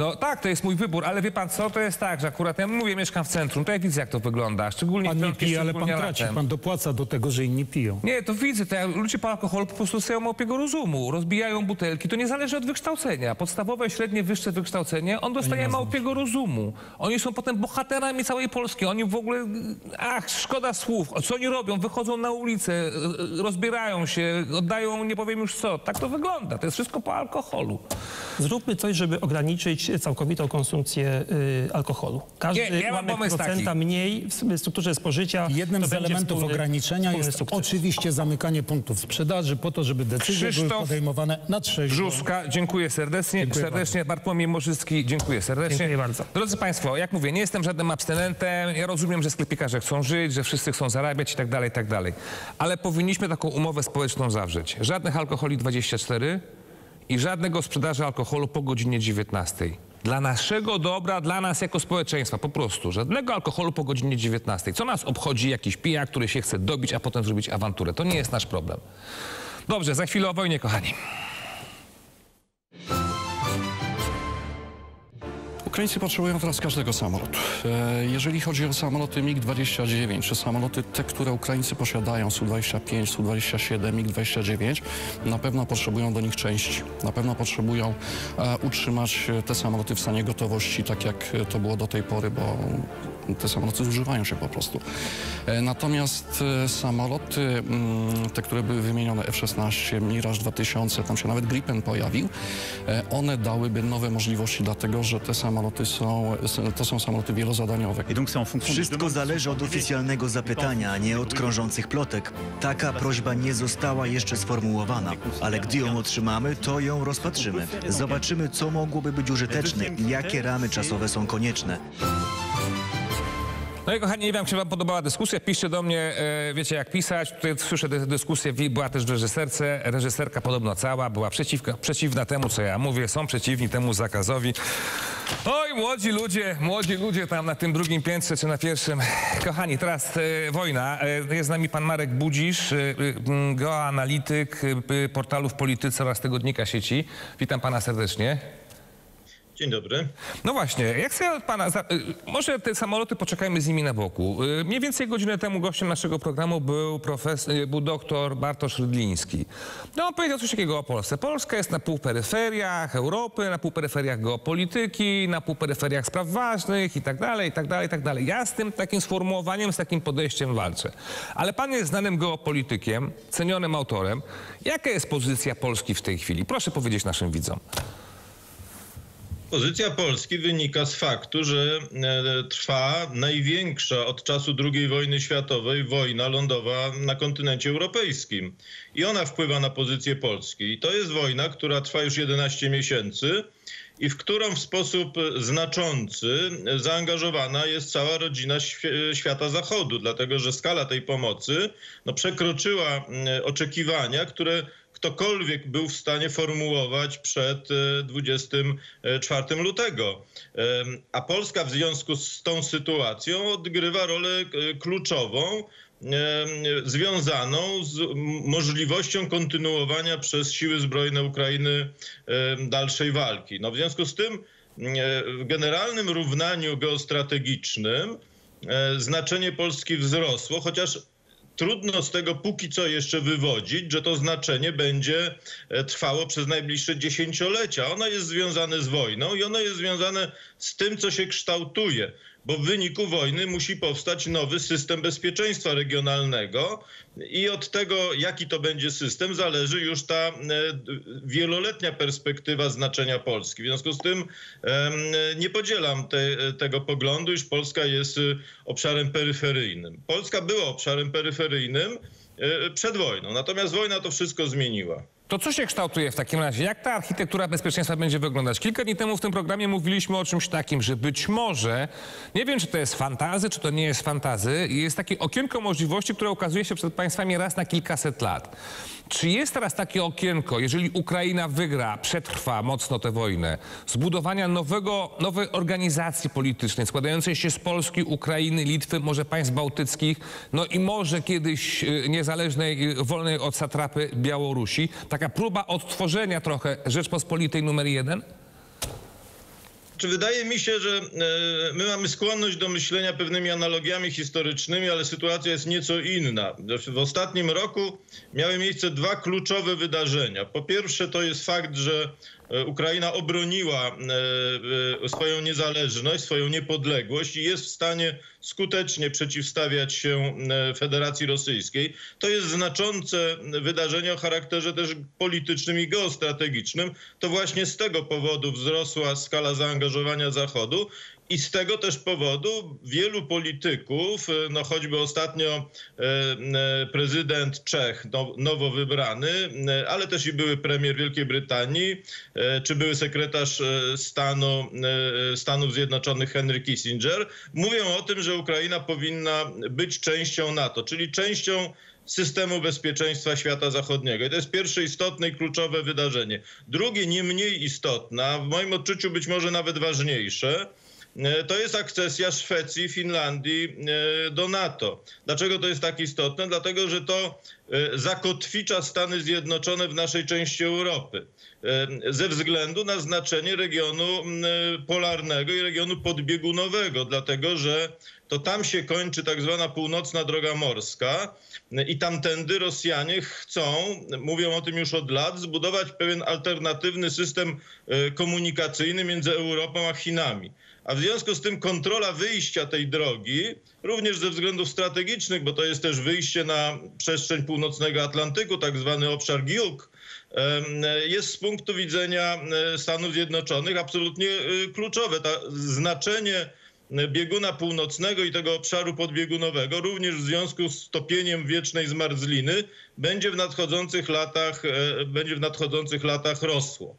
No tak, to jest mój wybór, ale wie pan co, to jest tak, że akurat ja mówię, mieszkam w centrum, to ja widzę jak to wygląda, szczególnie Pan nie piątki, pije, ale pan szczególnie traci. latem. Pan dopłaca do tego, że inni piją. Nie, to widzę, to ja, ludzie po alkoholu po prostu stoją małpiego rozumu, rozbijają butelki, to nie zależy od wykształcenia. Podstawowe, średnie, wyższe wykształcenie, on dostaje małpiego rozumu. Oni są potem bohaterami całej Polski, oni w ogóle, ach, szkoda słów, co oni robią? Wychodzą na ulicę, rozbierają się, oddają nie powiem już co. Tak to wygląda, to jest wszystko po alkoholu. Zróbmy coś, żeby ograniczyć całkowitą konsumpcję y, alkoholu. Każdy Nie, ja mam ułamek pomysł procenta taki. mniej w strukturze spożycia Jednym z elementów wspólny- ograniczenia wspólny jest sukces. oczywiście zamykanie punktów sprzedaży po to, żeby decyzje były Krzysztof podejmowane na trzeźwo. Brzuska, dziękuję serdecznie. Dziękuję serdecznie. Bartłomiej Morzycki, dziękuję serdecznie. Dziękuję bardzo. Drodzy Państwo, jak mówię, nie jestem żadnym abstynentem. Ja rozumiem, że sklepikarze chcą żyć, że wszyscy chcą zarabiać i tak dalej, i tak dalej. Ale powinniśmy taką umowę społeczną zawrzeć. Żadnych alkoholi 24 i żadnego sprzedaży alkoholu po godzinie 19. Dla naszego dobra, dla nas jako społeczeństwa, po prostu. Żadnego alkoholu po godzinie 19. Co nas obchodzi jakiś pijak, który się chce dobić, a potem zrobić awanturę? To nie jest nasz problem. Dobrze, za chwilę o wojnie, kochani. Ukraińcy potrzebują teraz każdego samolotu. E, Jeżeli chodzi o samoloty MiG-29, czy samoloty te, które Ukraińcy posiadają, Su-25, Su-27, MiG-29, na pewno potrzebują do nich części. Na pewno potrzebują e, utrzymać e, te samoloty w stanie gotowości, tak jak to było do tej pory, bo te samoloty zużywają się po prostu. E, Natomiast e, samoloty, mm, te, które były wymienione, F-16, Mirage 2000, tam się nawet Gripen pojawił, e, one dałyby nowe możliwości, dlatego że te samoloty są, to są samoloty wielozadaniowe. Wszystko zależy od oficjalnego zapytania, a nie od krążących plotek. Taka prośba nie została jeszcze sformułowana, ale gdy ją otrzymamy, to ją rozpatrzymy. Zobaczymy, co mogłoby być użyteczne i jakie ramy czasowe są konieczne. No i kochani, nie wiem, się wam podobała dyskusja. Piszcie do mnie, e, wiecie jak pisać. Tutaj słyszę tę dyskusję, była też w reżyserce. Reżyserka podobno cała była przeciwka, przeciwna temu, co ja mówię. Są przeciwni temu zakazowi. Oj, młodzi ludzie, młodzi ludzie tam na tym drugim piętrze czy na pierwszym. Kochani, teraz e, wojna. E, jest z nami pan Marek Budzisz, e, e, geoanalityk e, portalu w polityce oraz tygodnika sieci. Witam pana serdecznie. Dzień dobry. No właśnie, jak chcę od pana, za, y, może te samoloty poczekajmy z nimi na boku. Y, mniej więcej godzinę temu gościem naszego programu był profesor, y, był doktor Bartosz Rydliński. No on powiedział coś takiego o Polsce. Polska jest na półperyferiach Europy, na półperyferiach geopolityki, na półperyferiach spraw ważnych i tak dalej, i tak dalej, i tak dalej. Ja z tym takim sformułowaniem, z takim podejściem walczę. Ale pan jest znanym geopolitykiem, cenionym autorem. Jaka jest pozycja Polski w tej chwili? Proszę powiedzieć naszym widzom. Pozycja Polski wynika z faktu, że e, trwa największa od czasu II wojny światowej wojna lądowa na kontynencie europejskim. I ona wpływa na pozycję Polski. I to jest wojna, która trwa już 11 miesięcy i w którą w sposób znaczący zaangażowana jest cała rodzina świ- świata zachodu, dlatego że skala tej pomocy no, przekroczyła oczekiwania, które ktokolwiek był w stanie formułować przed e, 24 lutego. Em, A Polska w związku z tą sytuacją odgrywa rolę e, kluczową związaną z możliwością kontynuowania przez siły zbrojne Ukrainy dalszej walki. No w związku z tym e, w generalnym równaniu geostrategicznym e, znaczenie Polski wzrosło, chociaż trudno z tego póki co jeszcze wywodzić, że to znaczenie będzie e, trwało przez najbliższe dziesięciolecia. Ono jest związane z wojną i ono jest związane z tym, co się kształtuje, bo w wyniku wojny musi powstać nowy system bezpieczeństwa regionalnego i od tego, jaki to będzie system, zależy już ta e, wieloletnia perspektywa znaczenia Polski. W związku z tym nie podzielam te, tego poglądu, iż Polska jest y, obszarem peryferyjnym. Polska była obszarem peryferyjnym e, przed wojną, natomiast wojna to wszystko zmieniła. To co się kształtuje w takim razie? Jak ta architektura bezpieczeństwa będzie wyglądać? Kilka dni temu w tym programie mówiliśmy o czymś takim, że być może, nie wiem czy to jest fantazy, czy to nie jest fantazy, jest takie okienko możliwości, które ukazuje się przed państwami raz na kilkaset lat. Czy jest teraz takie okienko, jeżeli Ukraina wygra, przetrwa mocno tę wojnę, zbudowania nowego, nowej organizacji politycznej składającej się z Polski, Ukrainy, Litwy, może państw bałtyckich, no i może kiedyś y, niezależnej, y, wolnej od satrapy Białorusi. Taka próba odtworzenia trochę Rzeczpospolitej numer jeden? Czy wydaje mi się, że e, my mamy skłonność do myślenia pewnymi analogiami historycznymi, ale sytuacja jest nieco inna. W ostatnim roku miały miejsce dwa kluczowe wydarzenia. Po pierwsze to jest fakt, że Ukraina obroniła e, e, swoją niezależność, swoją niepodległość i jest w stanie skutecznie przeciwstawiać się e, Federacji Rosyjskiej. To jest znaczące wydarzenie o charakterze też politycznym i geostrategicznym. To właśnie z tego powodu wzrosła skala zaangażowania Zachodu. I z tego też powodu wielu polityków, e, no choćby ostatnio e, e, prezydent Czech, no, nowo wybrany, ale też i były premier Wielkiej Brytanii, czy były sekretarz stanu Stanów Zjednoczonych Henry Kissinger, mówią o tym, że Ukraina powinna być częścią NATO, czyli częścią systemu bezpieczeństwa świata zachodniego. I to jest pierwsze istotne i kluczowe wydarzenie. Drugie, nie mniej istotne, a w moim odczuciu być może nawet ważniejsze, to jest akcesja Szwecji, Finlandii e, do NATO. Dlaczego to jest tak istotne? Dlatego, że to e, zakotwicza Stany Zjednoczone w naszej części Europy ze względu na znaczenie regionu polarnego i regionu podbiegunowego, dlatego że to tam się kończy tak zwana północna droga morska i tamtędy Rosjanie chcą, mówią o tym już od lat, zbudować pewien alternatywny system komunikacyjny między Europą a Chinami. A w związku z tym kontrola wyjścia tej drogi, również ze względów strategicznych, bo to jest też wyjście na przestrzeń północnego Atlantyku, tak zwany obszar GIUK, jest z punktu widzenia Stanów Zjednoczonych absolutnie kluczowe. To znaczenie bieguna północnego i tego obszaru podbiegunowego, również w związku z topieniem wiecznej zmarzliny, będzie w nadchodzących latach, będzie w nadchodzących latach rosło.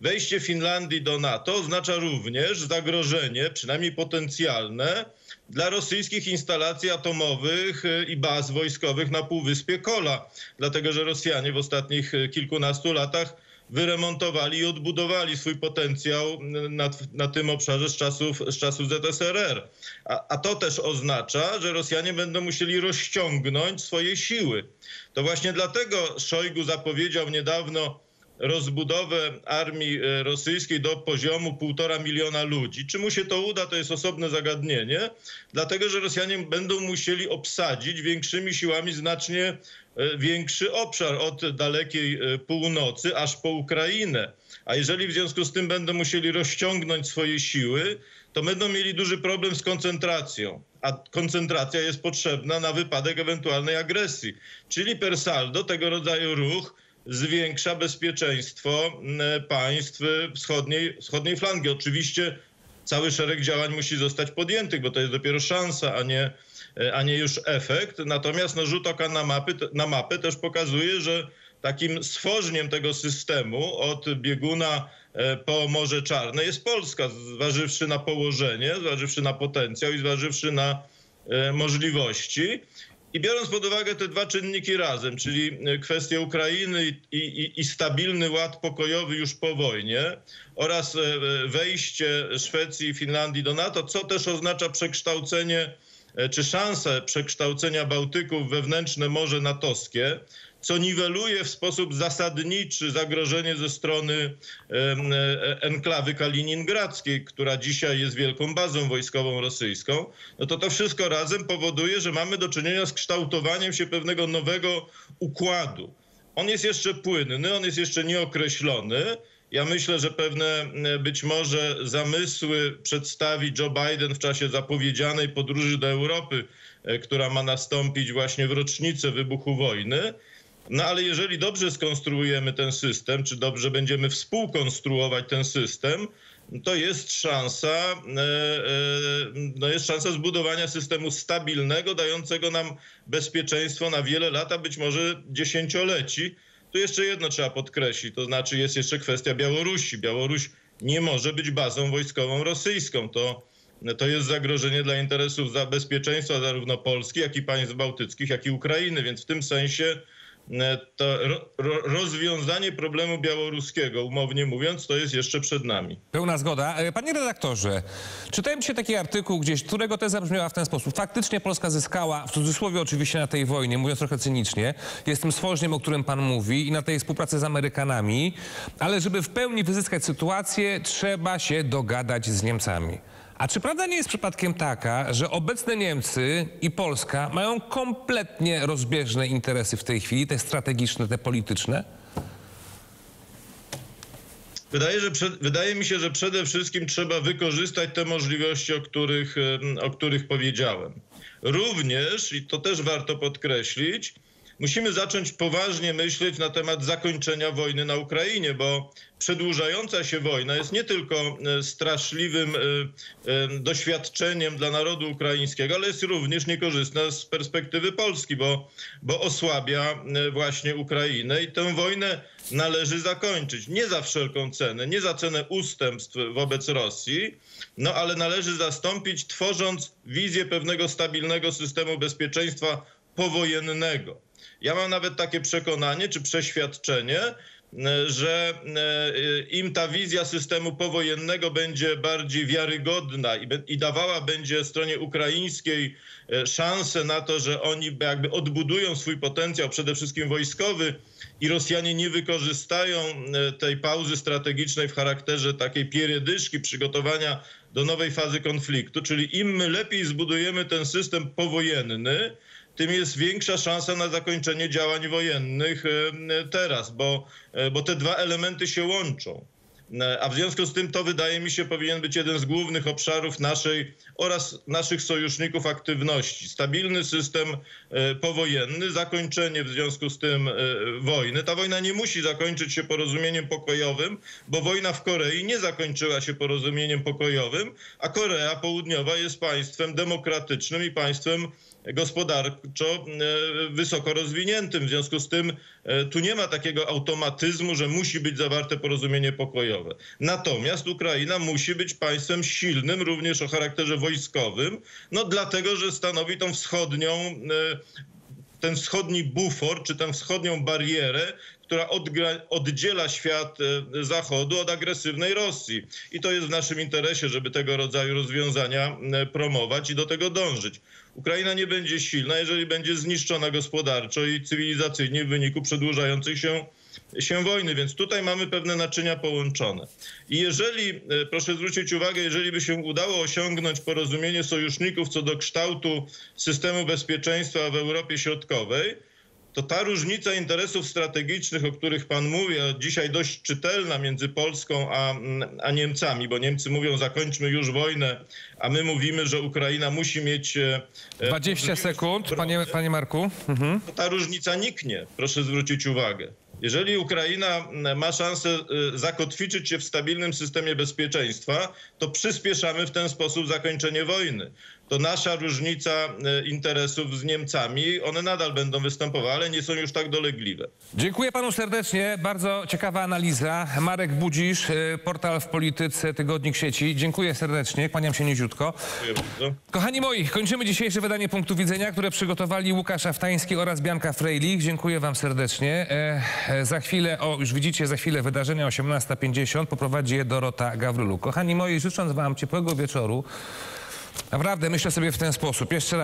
Wejście Finlandii do NATO oznacza również zagrożenie, przynajmniej potencjalne, dla rosyjskich instalacji atomowych i baz wojskowych na Półwyspie Kola, dlatego że Rosjanie w ostatnich kilkunastu latach wyremontowali i odbudowali swój potencjał na, na tym obszarze z czasów, z czasów ZSRR. A, a to też oznacza, że Rosjanie będą musieli rozciągnąć swoje siły. To właśnie dlatego Szojgu zapowiedział niedawno rozbudowę armii e, rosyjskiej do poziomu półtora miliona ludzi. Czy mu się to uda, to jest osobne zagadnienie, dlatego że Rosjanie będą musieli obsadzić większymi siłami znacznie e, większy obszar od dalekiej e, północy aż po Ukrainę. A jeżeli w związku z tym będą musieli rozciągnąć swoje siły, to będą mieli duży problem z koncentracją. A koncentracja jest potrzebna na wypadek ewentualnej agresji. Czyli per saldo tego rodzaju ruch zwiększa bezpieczeństwo państw wschodniej, wschodniej flangi. Oczywiście cały szereg działań musi zostać podjętych, bo to jest dopiero szansa, a nie, a nie już efekt. Natomiast no, rzut oka na, mapy, na mapę też pokazuje, że takim stworzeniem tego systemu od bieguna e, po Morze Czarne jest Polska, zważywszy na położenie, zważywszy na potencjał i zważywszy na e, możliwości. I biorąc pod uwagę te dwa czynniki razem, czyli e, kwestię Ukrainy i, i, i, stabilny ład pokojowy już po wojnie oraz wejście Szwecji i Finlandii do NATO, co też oznacza przekształcenie czy szansę przekształcenia Bałtyku w wewnętrzne morze natowskie, co niweluje w sposób zasadniczy zagrożenie ze strony e, enklawy kaliningradzkiej, która dzisiaj jest wielką bazą wojskową rosyjską, no to to wszystko razem powoduje, że mamy do czynienia z kształtowaniem się pewnego nowego układu. On jest jeszcze płynny, on jest jeszcze nieokreślony. Ja myślę, że pewne być może zamysły przedstawi Joe Biden w czasie zapowiedzianej podróży do Europy, e, która ma nastąpić właśnie w rocznicę wybuchu wojny. No ale jeżeli dobrze skonstruujemy ten system, czy dobrze będziemy współkonstruować ten system, to jest szansa, e, e, no jest szansa zbudowania systemu stabilnego, dającego nam bezpieczeństwo na wiele lat, a być może dziesięcioleci. Tu jeszcze jedno trzeba podkreślić, to znaczy jest jeszcze kwestia Białorusi. Białoruś nie może być bazą wojskową rosyjską. To, to jest zagrożenie dla interesów za bezpieczeństwa zarówno Polski, jak i państw bałtyckich, jak i Ukrainy, więc w tym sensie to ro, rozwiązanie problemu białoruskiego, umownie mówiąc, to jest jeszcze przed nami. Pełna zgoda. E, panie redaktorze, czytałem dzisiaj taki artykuł gdzieś, którego teza brzmiała w ten sposób. Faktycznie Polska zyskała, w cudzysłowie oczywiście na tej wojnie, mówiąc trochę cynicznie, jest tym stworzeniem, o którym pan mówi i na tej współpracy z Amerykanami, ale żeby w pełni wyzyskać sytuację, trzeba się dogadać z Niemcami. A czy prawda nie jest przypadkiem taka, że obecne Niemcy i Polska mają kompletnie rozbieżne interesy w tej chwili, te strategiczne, te polityczne? Wydaje, że przed, wydaje mi się, że przede wszystkim trzeba wykorzystać te możliwości, o których, o których powiedziałem. Również, i to też warto podkreślić, musimy zacząć poważnie myśleć na temat zakończenia wojny na Ukrainie, bo przedłużająca się wojna jest nie tylko e, straszliwym e, e, doświadczeniem dla narodu ukraińskiego, ale jest również niekorzystna z perspektywy Polski, bo, bo osłabia właśnie Ukrainę i tę wojnę należy zakończyć. Nie za wszelką cenę, nie za cenę ustępstw wobec Rosji, no ale należy zastąpić, tworząc wizję pewnego stabilnego systemu bezpieczeństwa powojennego. Ja mam nawet takie przekonanie czy przeświadczenie, że e, im ta wizja systemu powojennego będzie bardziej wiarygodna i, i dawała będzie stronie ukraińskiej e, szansę na to, że oni jakby odbudują swój potencjał, przede wszystkim wojskowy, i Rosjanie nie wykorzystają e, tej pauzy strategicznej w charakterze takiej pierdyszki przygotowania do nowej fazy konfliktu, czyli im lepiej zbudujemy ten system powojenny, tym jest większa szansa na zakończenie działań wojennych e, teraz, bo, e, bo te dwa elementy się łączą. E, a w związku z tym to wydaje mi się powinien być jeden z głównych obszarów naszej oraz naszych sojuszników aktywności. Stabilny system powojenny, zakończenie w związku z tym wojny. Ta wojna nie musi zakończyć się porozumieniem pokojowym, bo wojna w Korei nie zakończyła się porozumieniem pokojowym, a Korea Południowa jest państwem demokratycznym i państwem gospodarczo e, wysoko rozwiniętym. W związku z tym e, tu nie ma takiego automatyzmu, że musi być zawarte porozumienie pokojowe. Natomiast Ukraina musi być państwem silnym, również o charakterze wojskowym, no dlatego, że stanowi tą wschodnią e, ten wschodni bufor, czy tę wschodnią barierę, która oddziela świat Zachodu od agresywnej Rosji. I to jest w naszym interesie, żeby tego rodzaju rozwiązania promować i do tego dążyć. Ukraina nie będzie silna, jeżeli będzie zniszczona gospodarczo i cywilizacyjnie w wyniku przedłużających się się wojny, więc tutaj mamy pewne naczynia połączone. I jeżeli, e, proszę zwrócić uwagę, jeżeli by się udało osiągnąć porozumienie sojuszników co do kształtu systemu bezpieczeństwa w Europie Środkowej, to ta różnica interesów strategicznych, o których pan mówi, a dzisiaj dość czytelna między Polską a, a Niemcami, bo Niemcy mówią zakończmy już wojnę, a my mówimy, że Ukraina musi mieć... e, e, 20 sekund, panie, panie Marku. Mhm. to ta różnica niknie, proszę zwrócić uwagę. Jeżeli Ukraina m, ma szansę y, zakotwiczyć się w stabilnym systemie bezpieczeństwa, to przyspieszamy w ten sposób zakończenie wojny. To nasza różnica y, interesów z Niemcami, one nadal będą występowały, ale nie są już tak dolegliwe. Dziękuję panu serdecznie. Bardzo ciekawa analiza. Marek Budzisz, y, portal w polityce, tygodnik sieci. Dziękuję serdecznie, kłaniam się niziutko. Dziękuję bardzo. Kochani moi, kończymy dzisiejsze wydanie Punktu Widzenia, które przygotowali Łukasz Aftański oraz Bianka Frejlich. Dziękuję wam serdecznie. E, e, za chwilę, o już widzicie, za chwilę wydarzenia 18.50 poprowadzi je Dorota Gawrylu. Kochani moi, życząc wam ciepłego wieczoru, naprawdę myślę sobie w ten sposób. Jeszcze raz.